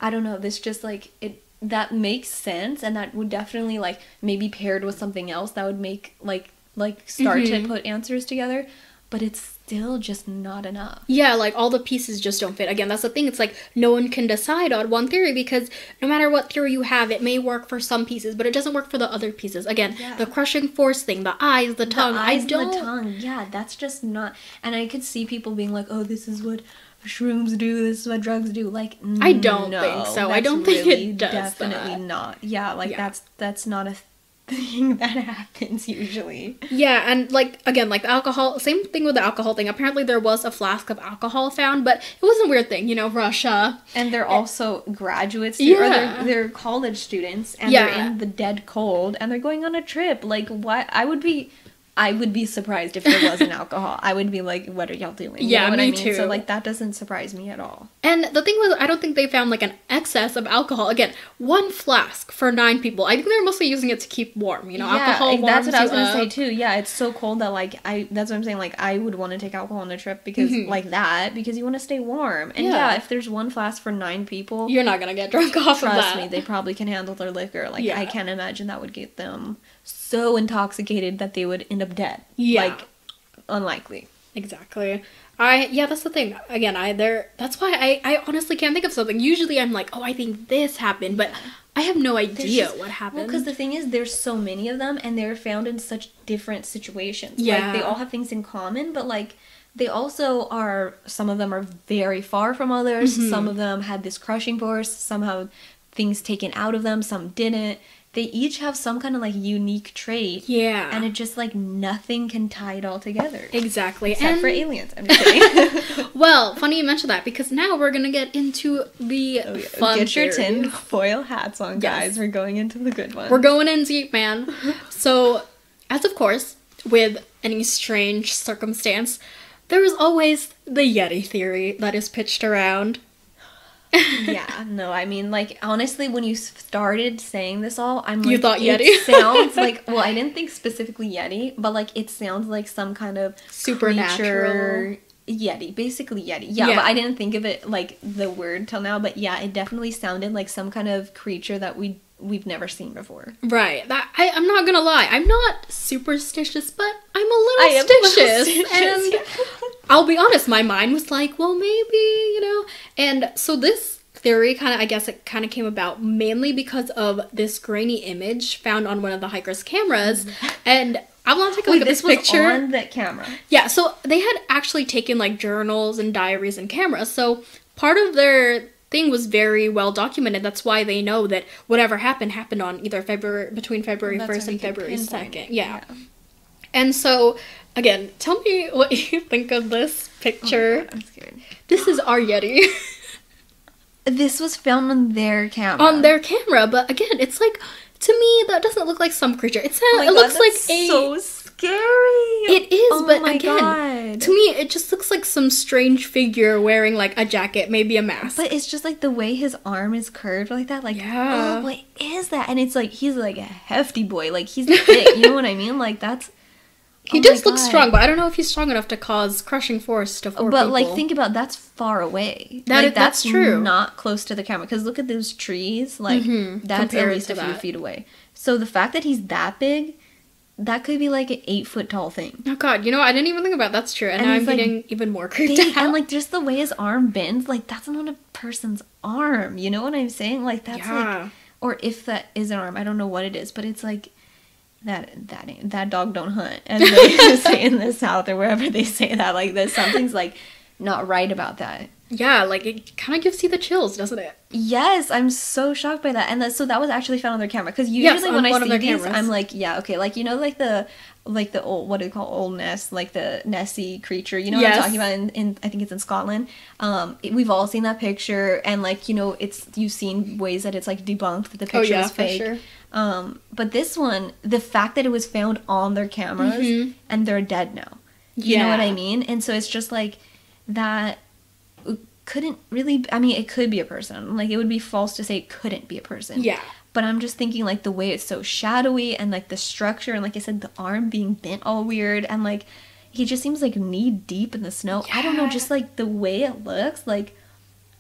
I don't know. This just like it that makes sense, and that would definitely like maybe paired with something else that would make like like start to Mhm. put answers together. But it's still just not enough. Yeah, like all the pieces just don't fit. Again, that's the thing. It's like no one can decide on one theory because no matter what theory you have, it may work for some pieces, but it doesn't work for the other pieces. Again, Yeah. the crushing force thing, the eyes, the tongue. the eyes I don't. and the tongue. Yeah, that's just not. And I could see people being like, "Oh, this is what shrooms do. This is what drugs do." Like, I don't no, think so. I don't think it does Definitely that. not. Yeah, like Yeah. that's that's not a thing [LAUGHS] that happens usually. Yeah, and like again, like the alcohol, same thing with the alcohol thing. Apparently, there was a flask of alcohol found, but it was a weird thing, you know, Russia. And they're also graduates, too, or Yeah. they're, they're college students, and Yeah. they're in the dead cold, and they're going on a trip. Like, what? I would be, I would be surprised if there wasn't alcohol. I would be like, "What are y'all doing?" You Yeah, what I me mean? too. So like, that doesn't surprise me at all. And the thing was, I don't think they found like an excess of alcohol. Again, one flask for nine people. I think they're mostly using it to keep warm. You know, alcohol like, that's what I was gonna say too. Yeah, it's so cold that like I. That's what I'm saying. Like I would want to take alcohol on a trip because Mhm. like that because you want to stay warm. And Yeah. yeah. if there's one flask for nine people, You're not gonna get drunk off of trust that. me, they probably can handle their liquor. Like Yeah. I can't imagine that would get them so intoxicated that they would end up dead. Yeah. Like unlikely. Exactly. I yeah, that's the thing. Again, I there that's why I I honestly can't think of something. Usually I'm like, "Oh, I think this happened," but I have no idea just- what happened. Well, because the thing is, there's so many of them, and they're found in such different situations. Yeah. like they all have things in common, but like they also are. Some of them are very far from others. Mhm. Some of them had this crushing force. Somehow, things taken out of them. Some didn't. They each have some kind of like unique trait, yeah. and it just like nothing can tie it all together. exactly. Except and for aliens. I'm just kidding. [LAUGHS] well, funny you mentioned that because now we're going to get into the Oh, yeah. fun Get your tin foil hats on, Yes. guys. We're going into the good ones. We're going in deep, man. [LAUGHS] So, as of course, with any strange circumstance, there is always the Yeti theory that is pitched around. Yeah, no, I mean, like, honestly, when you started saying this all, I'm like, You thought it Yeti? [LAUGHS] sounds like, well, I didn't think specifically Yeti, but like, it sounds like some kind of Supernatural. creature- Yeti, basically Yeti. Yeah, Yeah. but I didn't think of it like the word till now, but yeah, it definitely sounded like some kind of creature that we we've never seen before. Right. That I, I'm not gonna lie. I'm not superstitious, but I'm a little I am a little stitious. stitious, And [LAUGHS] I'll be honest, my mind was like, well, maybe, you know. And so this theory kind of, I guess, it kind of came about mainly because of this grainy image found on one of the hikers' cameras. Mm-hmm. And I want to take a Wait, look at this picture. on that camera. Yeah, so they had actually taken like journals and diaries and cameras. So part of their thing was very well documented. That's why they know that whatever happened happened on either February between February That's 1st and February 2nd. it. Yeah. And so again, tell me [LAUGHS] what you think of this Oh picture. God, I'm scared. this is our Yeti [LAUGHS] This was filmed on their camera. on their camera, but again, it's like to me that doesn't look like some creature. It's Oh it God, looks like a so scary. It is, Oh but again, God. to me, it just looks like some strange figure wearing like a jacket, maybe a mask. But it's just like the way his arm is curved like that. Like, Yeah. oh, what is that? And it's like he's like a hefty boy. Like he's [LAUGHS] thick. you know what I mean? Like that's. He oh does look God. strong, but I don't know if he's strong enough to cause crushing force to four But like, think about that's far away. That like, is- that's true. Not close to the camera because look at those trees. Like Mhm, that's at least a few that. feet away. So the fact that he's that big, that could be like an eight foot tall thing. Oh god, you know I didn't even think about that's true, and, And now I'm like, getting even more creeped Big, out. and like just the way his arm bends, like that's not a person's arm. You know what I'm saying? Like that's like or if that is an arm, I don't know what it is, but it's like that that that dog don't hunt, as they [LAUGHS] say in the south or wherever they say that. Like there's something's like not right about that. yeah, like it kind of gives you the chills, doesn't it? Yes, I'm so shocked by that, and that, so that was actually found on their camera. Because Yes, usually on when I one of see their these, cameras. I'm like, yeah, okay, like you know, like the like the old what do you call old nest, like the Nessie creature. You know what I'm talking about? In, in I think it's in Scotland. Um, it- we've all seen that picture, and like you know, it's you've seen ways that it's like debunked that the picture oh yeah, was fake. sure. Um, but this one, the fact that it was found on their cameras Mhm. and they're dead now. You know what I mean? And so it's just like that couldn't really I mean it could be a person. Like it would be false to say it couldn't be a person. Yeah, But I'm just thinking like the way it's so shadowy and like the structure and like I said the arm being bent all weird and like he just seems like knee deep in the snow. I don't know, just like the way it looks like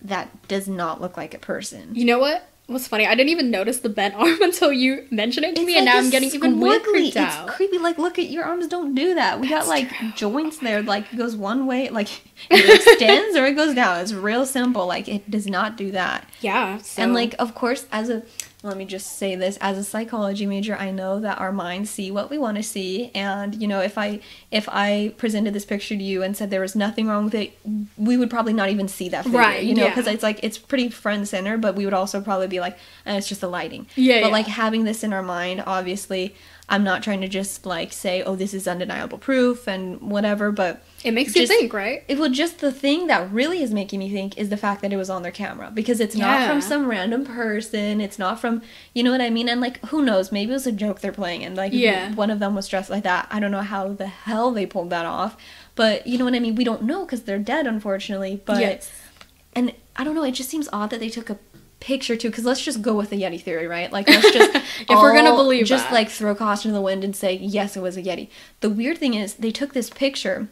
that does not look like a person. you know what? What's funny, I didn't even notice the bent [LAUGHS] arm until you mentioned it to It's me, and now I'm getting even more creeped out. It's creepy. Like, look at your arms. Don't do that. We That's got like true. joints there. Like, it goes one way. [LAUGHS] Like, [LAUGHS] it extends or it goes down. It's real simple. Like, it does not do that. yeah, so, And like, of course, as a let me just say this as a psychology major i know that our minds see what we want to see and you know if i if i presented this picture to you and said there was nothing wrong with it we would probably not even see that figure Right, you know yeah. because it's like it's pretty front center but we would also probably be like eh, it's just the lighting Yeah, but yeah. like having this in our mind obviously i'm not trying to just like say oh this is undeniable proof and whatever but it makes you think, right? it well just the thing that really is making me think is the fact that it was on their camera because it's not Yeah. from some random person it's not from you know what i mean and like who knows maybe it was a joke they're playing and like Yeah. one of them was dressed like that i don't know how the hell they pulled that off but you know what i mean we don't know because they're dead unfortunately but yes. and i don't know it just seems odd that they took a picture too because let's just go with the yeti theory right like let's just [LAUGHS] If we're gonna believe just that. like throw caution to the wind and say yes it was a yeti the weird thing is they took this picture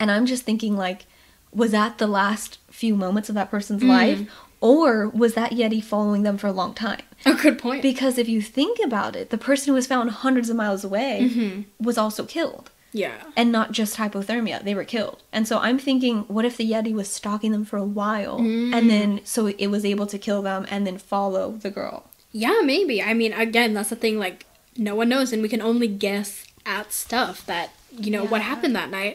and i'm just thinking like was that the last few moments of that person's Mm. life or was that yeti following them for a long time A good point. because if you think about it the person who was found hundreds of miles away Mhm. was also killed yeah. and not just hypothermia they were killed and so i'm thinking what if the yeti was stalking them for a while Mm. and then so it was able to kill them and then follow the girl Yeah, maybe. I mean, again, that's the thing. Like, no one knows, and we can only guess at stuff that you know what happened that night.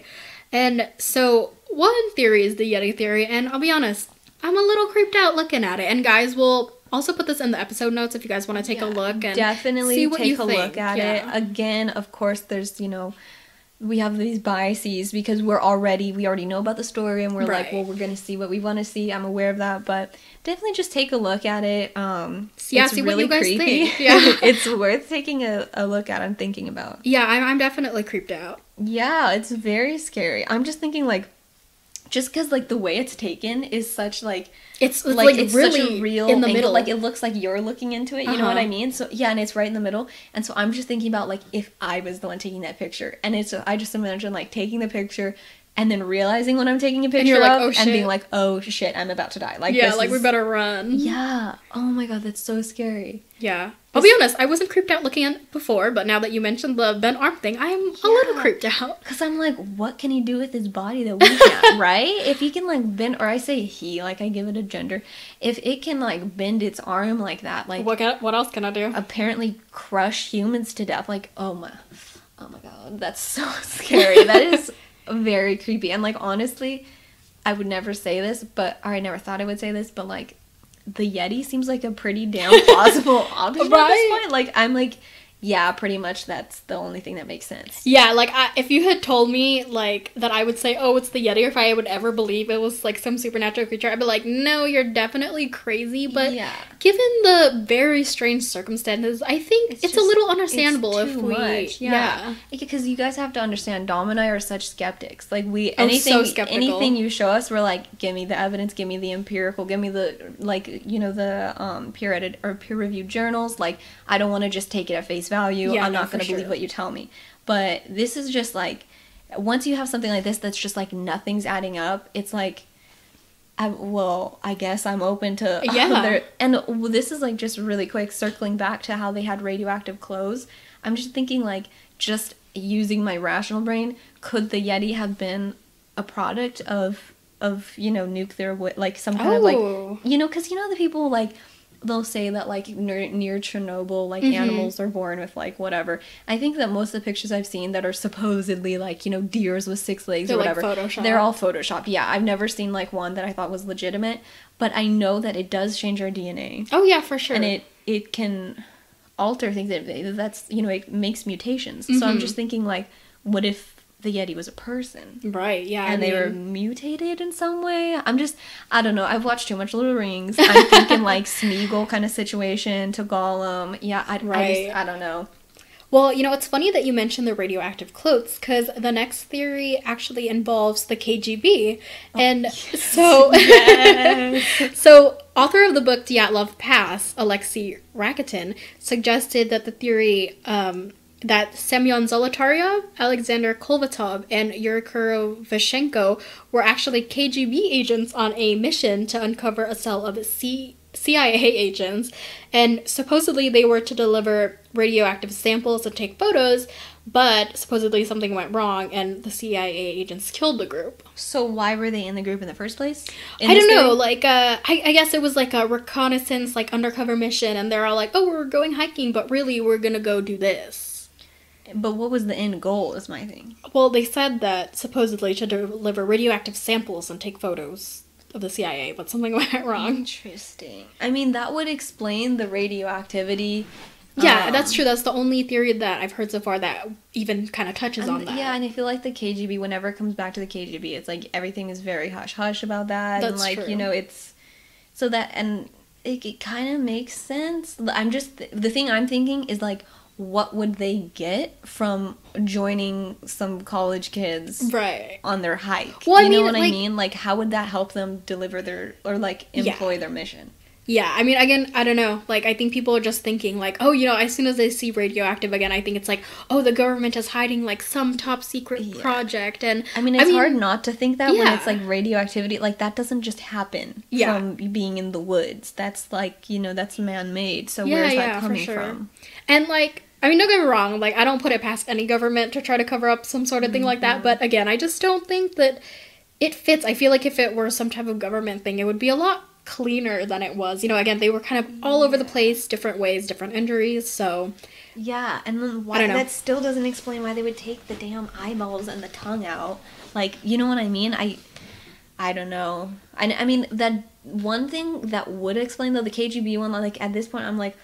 And so, one theory is the Yeti theory, and I'll be honest, I'm a little creeped out looking at it. And guys, we'll also put this in the episode notes if you guys want to take a Yeah, look and definitely see what take you a think. look at Yeah. it again of course there's you know we have these biases because we're already we already know about the story and we're like well we're gonna see what we want to see i'm aware of that but definitely just take a look at it um Yeah, it's see what you guys creepy think. [LAUGHS] Yeah. it's worth taking a, a look at and thinking about Yeah, I'm, I'm definitely creeped out. yeah it's very scary i'm just thinking like just because like the way it's taken is such like It's, it's like, like, it's really such a real in the angle. middle. Like it looks like you're looking into it. You know what I Uh-huh. mean? So yeah, and it's right in the middle. And so I'm just thinking about like if I was the one taking that picture, and it's I just imagine like taking the picture and then realizing when I'm taking a picture you're like, of "Oh, and being like, oh shit, I'm about to die. Like yeah, this like we better run. Yeah. Oh my god, that's so scary. Yeah. I'll be honest, I wasn't creeped out looking at it before, but now that you mentioned the bent arm thing, I'm a little creeped out. Cause I'm like, what can he do with his body that we can't, [LAUGHS] right? If he can like bend, or I say he, like I give it a gender, if it can like bend its arm like that, like What can, what else can I do? apparently crush humans to death. Like, oh my, oh my god, that's so [LAUGHS] scary. that is very creepy. And like, honestly, I would never say this, but or I never thought I would say this, but like, the Yeti seems like a pretty damn [LAUGHS] plausible option at this point. Like, I'm like, yeah, pretty much that's the only thing that makes sense. Yeah, like I, if you had told me like that, I would say, "Oh, it's the Yeti," or if I would ever believe it was like some supernatural creature, I'd be like, "No, you're definitely crazy." But yeah. given the very strange circumstances, I think it's, It's a little understandable if we, much, yeah. yeah. because you guys have to understand dom and i are such skeptics like we Oh, so anything skeptical. anything you show us we're like give me the evidence give me the empirical give me the like you know the um peer edited or peer reviewed journals like i don't want to just take it at face value Yeah, i'm no, not going to believe sure. what you tell me but this is just like once you have something like this that's just like nothing's adding up it's like I, well, I guess I'm open to [LAUGHS] Yeah. other. And this is like just really quick, circling back to how they had radioactive clothes. I'm just thinking, like, just using my rational brain, could the Yeti have been a product of, of you know, nuclear, like some kind of like, Oh. you know, because you know the people like they'll say that like near, near Chernobyl, like Mhm. animals are born with like whatever. I think that most of the pictures I've seen that are supposedly like you know deers with six legs They're, or whatever, photoshopped. they're all photoshopped. Yeah, I've never seen like one that I thought was legitimate, but I know that it does change our DNA Oh yeah, for sure. and it it can alter things. That, That's you know it makes mutations. So I'm Mhm. just thinking like, what if the Yeti was a person? right, yeah, and I they were mutated in some way. I'm just, I don't know. I've watched too much Little Rings. I'm thinking like [LAUGHS] Smeagol kind of situation to Gollum. Yeah, I, I Right. just, I don't know. Well, you know, it's funny that you mentioned the radioactive clothes because the next theory actually involves the KGB. and so, Yes. [LAUGHS] [LAUGHS] so author of the book Dyatlov Pass, Alexei Rakitin, suggested that the theory um, that Semyon Zolotaryov, Alexander Kolvatov, and Yuri Krivonischenko were actually KGB agents on a mission to uncover a cell of C. CIA agents, and supposedly they were to deliver radioactive samples and take photos, but supposedly something went wrong and the CIA agents killed the group. So why were they in the group in the first place? In I don't know, theory? like uh I, I guess it was like a reconnaissance like undercover mission and they're all like, "Oh, we're going hiking, but really we're going to go do this." But what was the end goal? Is my thing. Well, they said that supposedly to deliver radioactive samples and take photos of the CIA, but something [LAUGHS] went wrong. Interesting. I mean, that would explain the radioactivity. Yeah, um, that's true. That's the only theory that I've heard so far that even kind of touches on that. Yeah, and I feel like the KGB, whenever it comes back to the KGB, it's like everything is very hush hush about that, and like true. you know, it's so that and it, it kind of makes sense. I'm just the thing I'm thinking is like, what would they get from joining some college kids Right. on their hike? Well, I you know mean, what I mean? Like, how would that help them deliver their or like Yeah. employ their mission? Yeah, I mean, again, I don't know. Like, I think people are just thinking, like, oh, you know, as soon as they see radioactive again, I think it's like, oh, the government is hiding, like, some top secret Yeah. project. And I mean, it's hard not to think that when it's like radioactivity, like that doesn't just happen Yeah. from being in the woods. That's like, you know, that's man made. So Yeah, where's yeah, that coming sure. from? And like, I mean, don't get me wrong. Like, I don't put it past any government to try to cover up some sort of thing like that. But mm-hmm. again, I just don't think that it fits. I feel like if it were some type of government thing, it would be a lot cleaner than it was. You know, again, they were kind of all over the place, different ways, different injuries. So Yeah, and then why don't know. that still doesn't explain why they would take the damn eyeballs and the tongue out. Like, you know what I mean? I I don't know. I, I mean that one thing that would explain though the KGB one like at this point I'm like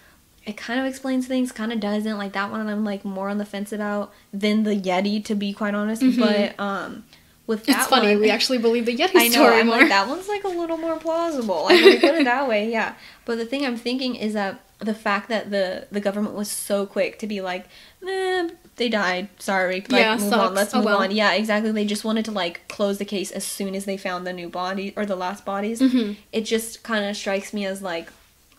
it kind of explains things, kind of doesn't. Like that one I'm like more on the fence about than the Yeti to be quite honest. But um with that Mm-hmm. it's funny. one, We actually believe the Yeti [LAUGHS] I know. story I'm more. like that one's like a little more plausible. I mean, put it that way, yeah. But the thing I'm thinking is that the fact that the the government was so quick to be like, eh, they died. Sorry. Like, Yeah, move sucks. on. Let's Oh, move well. on. Yeah, exactly. They just wanted to like close the case as soon as they found the new body or the last bodies. Mhm. It just kind of strikes me as like,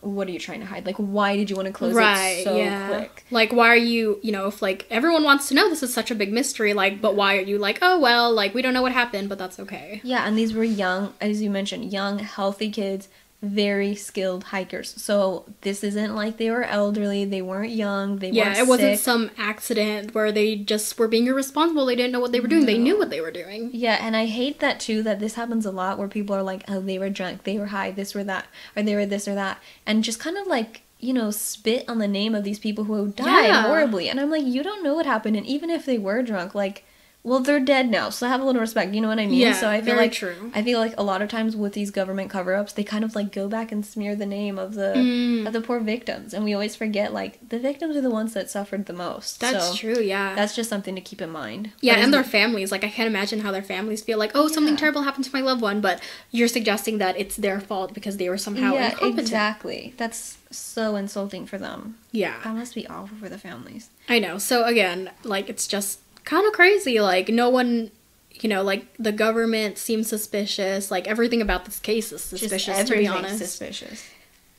what are you trying to hide? Like, why did you want to close right it so yeah quick? like why are you you know if like everyone wants to know this is such a big mystery like but why are you like oh well like we don't know what happened but that's okay Yeah, and these were young, as you mentioned, young, healthy kids, very skilled hikers. So this isn't like they were elderly, they weren't young, they yeah weren't it wasn't sick. some accident where they just were being irresponsible they didn't know what they were doing they knew what they were doing Yeah, and I hate that too, that this happens a lot where people are like, oh, they were drunk, they were high, this or that, or they were this or that. And just kind of like, you know, spit on the name of these people who died Yeah. horribly. And I'm like, you don't know what happened. And even if they were drunk, like, well, they're dead now, so I have a little respect. You know what I mean? Yeah, so I feel like true. I feel like a lot of times with these government cover-ups, they kind of like go back and smear the name of the Mm. of the poor victims, and we always forget like the victims are the ones that suffered the most. that's So true yeah That's just something to keep in mind. yeah, and their families. Like, I can't imagine how their families feel. Like, oh, something Yeah. terrible happened to my loved one, but you're suggesting that it's their fault because they were somehow yeah, incompetent. exactly. That's so insulting for them. Yeah, That must be awful for the families. I know. So again, like, it's just kind of crazy. Like, no one, you know, like the government seems suspicious. Like, everything about this case is suspicious, to be honest. suspicious.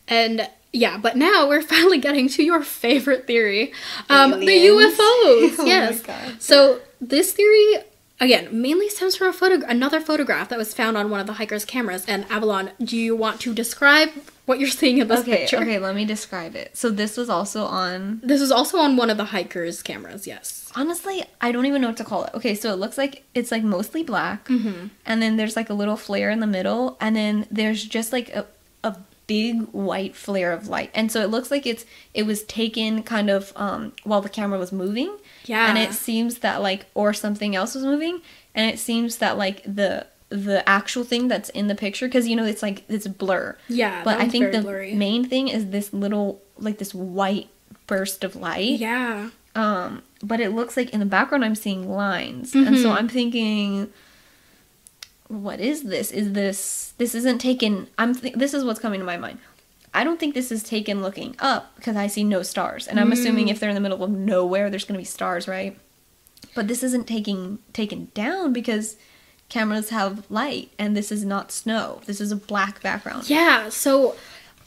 And yeah, but now we're [LAUGHS] finally getting to your favorite theory, um, the. UFOs. [LAUGHS] Oh yes. So this theory again mainly stems from a photo, another photograph that was found on one of the hikers' cameras. And Avalon, do you want to describe what you're seeing in this Okay, picture? okay, let me describe it. So this was also on This was also on one of the hikers' cameras. Yes. honestly, I don't even know what to call it. Okay, so it looks like it's like mostly black, Mm-hmm. and then there's like a little flare in the middle, and then there's just like a a big white flare of light, and so it looks like it's it was taken kind of um while the camera was moving, Yeah. and it seems that like or something else was moving, and it seems that like the the actual thing that's in the picture because you know it's like it's blur Yeah. but i think the blurry. main thing is this little like this white burst of light Yeah. um, but it looks like in the background I'm seeing lines, and so Mhm. I'm thinking, what is this? Is this this isn't taken? I'm th- this is what's coming to my mind. I don't think this is taken looking up because I see no stars, and I'm assuming Mm. if they're in the middle of nowhere, there's going to be stars, right? But this isn't taking taken down because cameras have light, and this is not snow. This is a black background. Yeah, so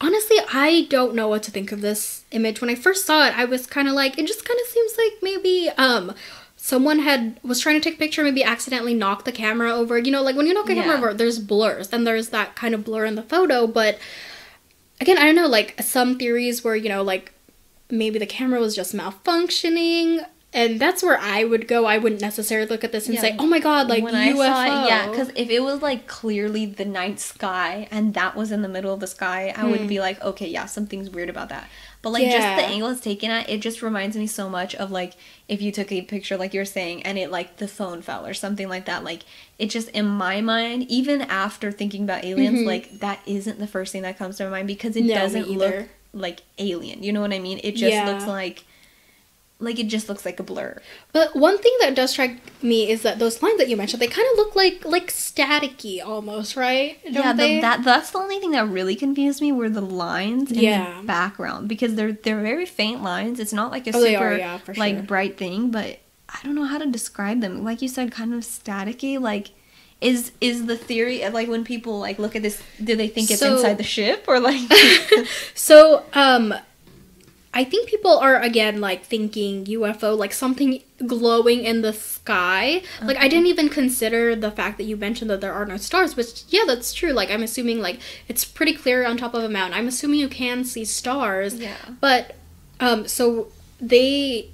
honestly, I don't know what to think of this image. When I first saw it, I was kind of like, it just kind of seems like maybe um someone had was trying to take a picture, maybe accidentally knocked the camera over. You know, like when you knock a camera over, there's blurs, and there's that kind of blur in the photo, but again, I don't know, like some theories where, you know, like maybe the camera was just malfunctioning. And that's where I would go. I wouldn't necessarily look at this and Yeah, say, "Oh my god, like when UFO." I saw it, yeah, because if it was like clearly the night sky and that was in the middle of the sky, I would be hmm. like, okay, yeah, something's weird about that. But like just Hmm. The angle it's taken at, it just reminds me so much of like if you took a picture like you're saying and it like the phone fell or something like that. Like it just in my mind, even after thinking about aliens, Mhm. like that isn't the first thing that comes to my mind because it No, doesn't look like alien. You know what I mean? It just Yeah. looks like like it just looks like a blur. But one thing that does strike me is that those lines that you mentioned, they kind of look like like staticky almost, right? Don't yeah, the, that that's the only thing that really confused me were the lines in Yeah. the background because they're they're very faint lines. It's not like a Oh, super are, yeah, for like bright thing, but I don't know how to describe them. Like you said, kind of staticky. Like is is the theory of like when people like look at this, do they think it's So- inside the ship or like? [LAUGHS] So, um, I think people are again like thinking UFO, like something glowing in the sky. Like I didn't even consider the fact that you mentioned that there are no stars, which yeah, that's true. Like I'm assuming like it's pretty clear on top of a mountain. I'm assuming you can see stars. Yeah. But um, so they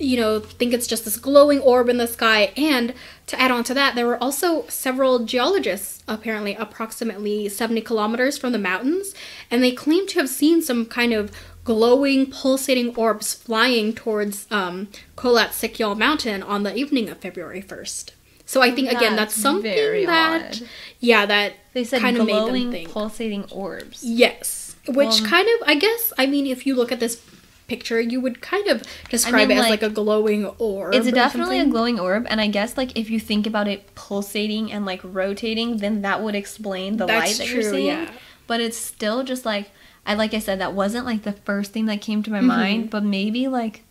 you know, think it's just this glowing orb in the sky. And to add on to that, there were also several geologists, apparently approximately 70 kilometers from the mountains, and they claim to have seen some kind of glowing, pulsating orbs flying towards um, Kholat Sikyol Mountain on the evening of February 1st. So I think again that's, That's something very that, odd. yeah, that They said kind of made them glowing, think. pulsating orbs. Yes, which Well- kind of I guess I mean if you look at this picture, you would kind of describe mean, it as like, like a glowing orb. It's definitely a glowing orb, and I guess like if you think about it pulsating and like rotating, then that would explain the That's light that you're true, seeing. yeah. But it's still just like I like I said, that wasn't like the first thing that came to my Mm-hmm. mind, but maybe like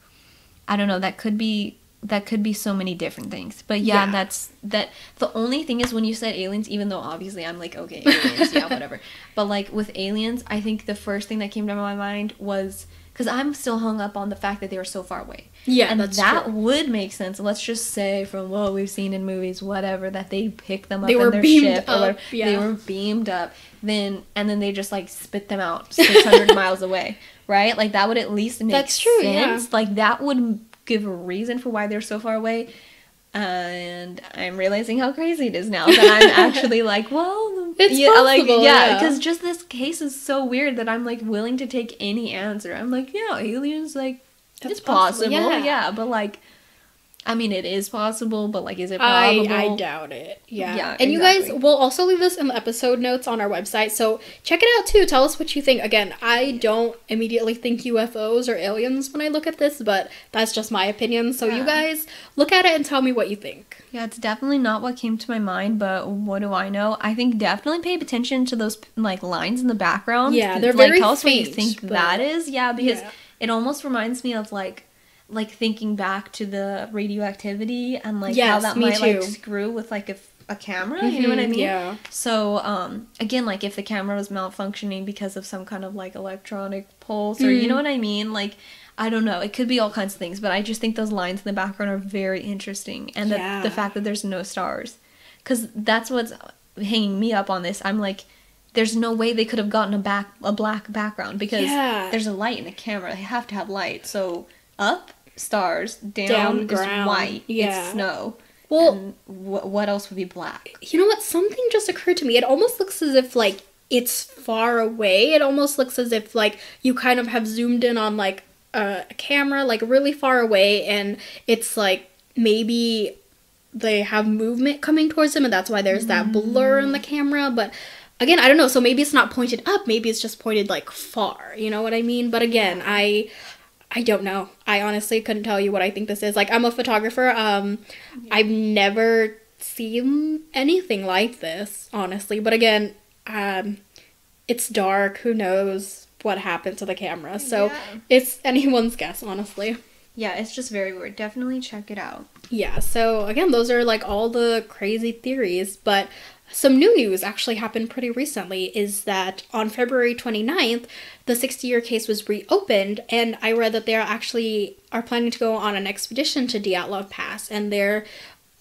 I don't know, that could be that could be so many different things. But yeah, Yeah. that's that the only thing is when you said aliens, even though obviously I'm like, okay, aliens, yeah, whatever. [LAUGHS] But like with aliens, I think the first thing that came to my mind was because I'm still hung up on the fact that they were so far away. Yeah, and that's that true. would make sense. Let's just say from what we've seen in movies, whatever, that they picked them up They in were their beamed ship or up, whatever. They were beamed up. Then and then they just like spit them out 600 [LAUGHS] miles away, right? Like that would at least make That's true, yeah. Like that would give a reason for why they're so far away. And I'm realizing how crazy it is now that I'm [LAUGHS] actually like, well, It's yeah, possible, yeah, yeah. because just this case is so weird that I'm like willing to take any answer. I'm like, yeah, aliens, like That's it's possible, possible, yeah. yeah. but like, I mean, it is possible, but like, is it I, probable? I doubt it. Yeah. Yeah, and you guys, we'll also leave this in the episode notes on our website. So check it out too. Tell us what you think. Again, I don't immediately think UFOs or aliens when I look at this, but that's just my opinion. So you guys look at it and tell me what you think. Yeah, it's definitely not what came to my mind, but what do I know? I think definitely pay attention to those like lines in the background. Yeah, they're like very tell us what you think but- that is. Yeah, because Yeah. it almost reminds me of like like thinking back to the radioactivity and like how Yes, that me might like too. screw with like a, a camera. You know what I mean? yeah. So um again, like if the camera was malfunctioning because of some kind of like electronic pulse or you know Mm. what I mean, like. I don't know. It could be all kinds of things, but I just think those lines in the background are very interesting, and the, Yeah. the fact that there's no stars, because that's what's hanging me up on this. I'm like, there's no way they could have gotten a back a black background because Yeah. there's a light in the camera. They have to have light. So up stars, down, Down, is ground. white. Yeah. It's snow. Well, wh- what else would be black? you know what? Something just occurred to me. It almost looks as if like it's far away. It almost looks as if like you kind of have zoomed in on like a camera, like really far away, and it's like maybe they have movement coming towards them, and that's why there's that blur in the mm. camera. But again, I don't know. So maybe it's not pointed up. Maybe it's just pointed like far. You know what I mean? But again, I. I don't know. I honestly couldn't tell you what I think this is. Like I'm a photographer. Um I've never seen anything like this, honestly. But again, um it's dark. Who knows what happened to the camera? So Yeah. it's anyone's guess, honestly. Yeah, it's just very weird. Definitely check it out. Yeah, so again, those are like all the crazy theories, but some new news actually happened pretty recently is that on February 29th, the 60 year case was reopened, and I read that they are actually are planning to go on an expedition to Dyatlov Pass, and they're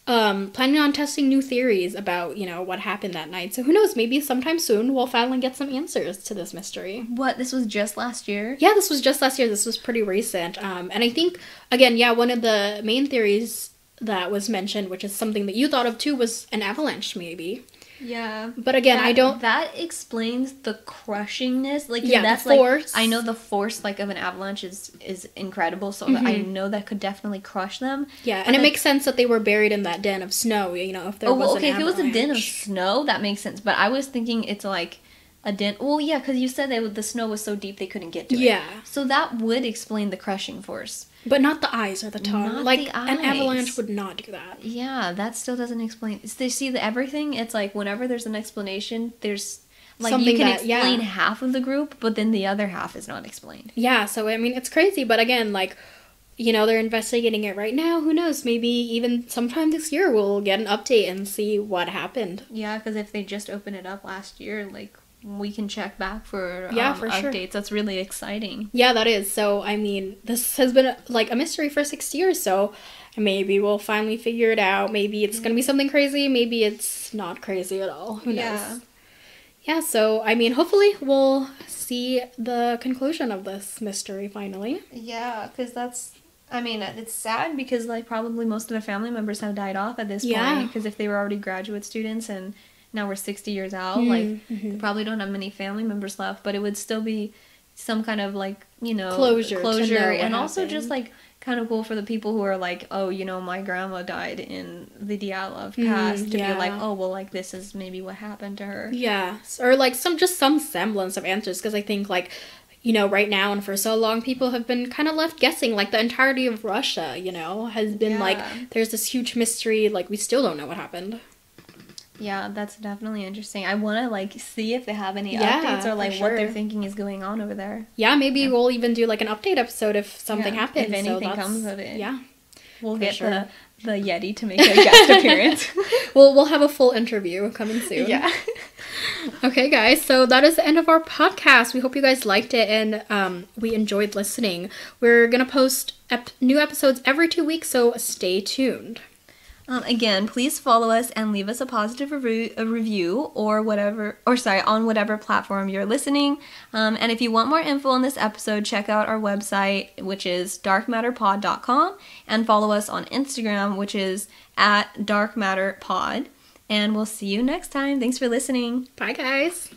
um, planning on testing new theories about, you know, what happened that night. So who knows? Maybe sometime soon we'll finally get some answers to this mystery. What? This was just last year? Yeah, this was just last year. This was pretty recent. Um, and I think, again, yeah, one of the main theories that was mentioned, which is something that you thought of too, was an avalanche, maybe. Yeah. But again, that, I don't. That explains the crushingness. Like Yeah, the that's force. like I know the force like of an avalanche is is incredible. So that I mm-hmm. know that could definitely crush them. Yeah, and But it the- makes sense that they were buried in that den of snow. You know, if there oh, was okay. If it was a den of snow, that makes sense. But I was thinking it's like a dent. Well, yeah, because you said that the snow was so deep they couldn't get to it. Yeah, So that would explain the crushing force. but not the eyes or the tongue. Not like the an avalanche would not do that. Yeah, that still doesn't explain. They see the everything. It's like whenever there's an explanation, there's like you Something can that- yeah. explain half of the group, but then the other half is not explained. Yeah, so I mean, it's crazy, but again, like, you know, they're investigating it right now. Who knows? Maybe even sometime this year we'll get an update and see what happened. Yeah, because if they just opened it up last year, like we can check back for Yeah, um, for sure. updates. That's really exciting. Yeah, that is. So, I mean, this has been like a mystery for six years, so maybe we'll finally figure it out. Maybe it's gonna be something crazy. Maybe it's not crazy at all. Who Yeah. knows? Yeah, so I mean, hopefully we'll see the conclusion of this mystery finally. Yeah, because that's. I mean, it's sad because like probably most of their family members have died off at this Yeah. point. Because if they were already graduate students and now we're sixty years out, like they Mhm. probably don't have many family members left. But it would still be some kind of like you know Closure closure, know and also just like kind of cool for the people who are like, oh, you know, my grandma died in the Dyatlov Mm, cast to yeah. be like, oh, well, like this is maybe what happened to her. Yeah, or like some just some semblance of answers because I think like you know right now and for so long people have been kind of left guessing like the entirety of Russia, you know, has been like there's this huge mystery like we still don't know what happened. Yeah, that's definitely interesting. I want to like see if they have any Yeah, updates or like what they're thinking is going on over there. Yeah, maybe we'll even do like an update episode if something Yeah, happens. if anything that's- comes of it. Yeah. We'll get sure. the the Yeti to make a [LAUGHS] guest appearance. [LAUGHS] We'll we'll have a full interview coming soon. yeah. [LAUGHS] Okay, guys. So that is the end of our podcast. We hope you guys liked it and um, we enjoyed listening. We're gonna post ep- new episodes every two weeks, so stay tuned. Um, again, please follow us and leave us a positive review, a review or whatever, or sorry, on whatever platform you're listening. Um, and if you want more info on this episode, check out our website, which is darkmatterpod.com, and follow us on Instagram, which is at darkmatterpod. And we'll see you next time. Thanks for listening. Bye, guys.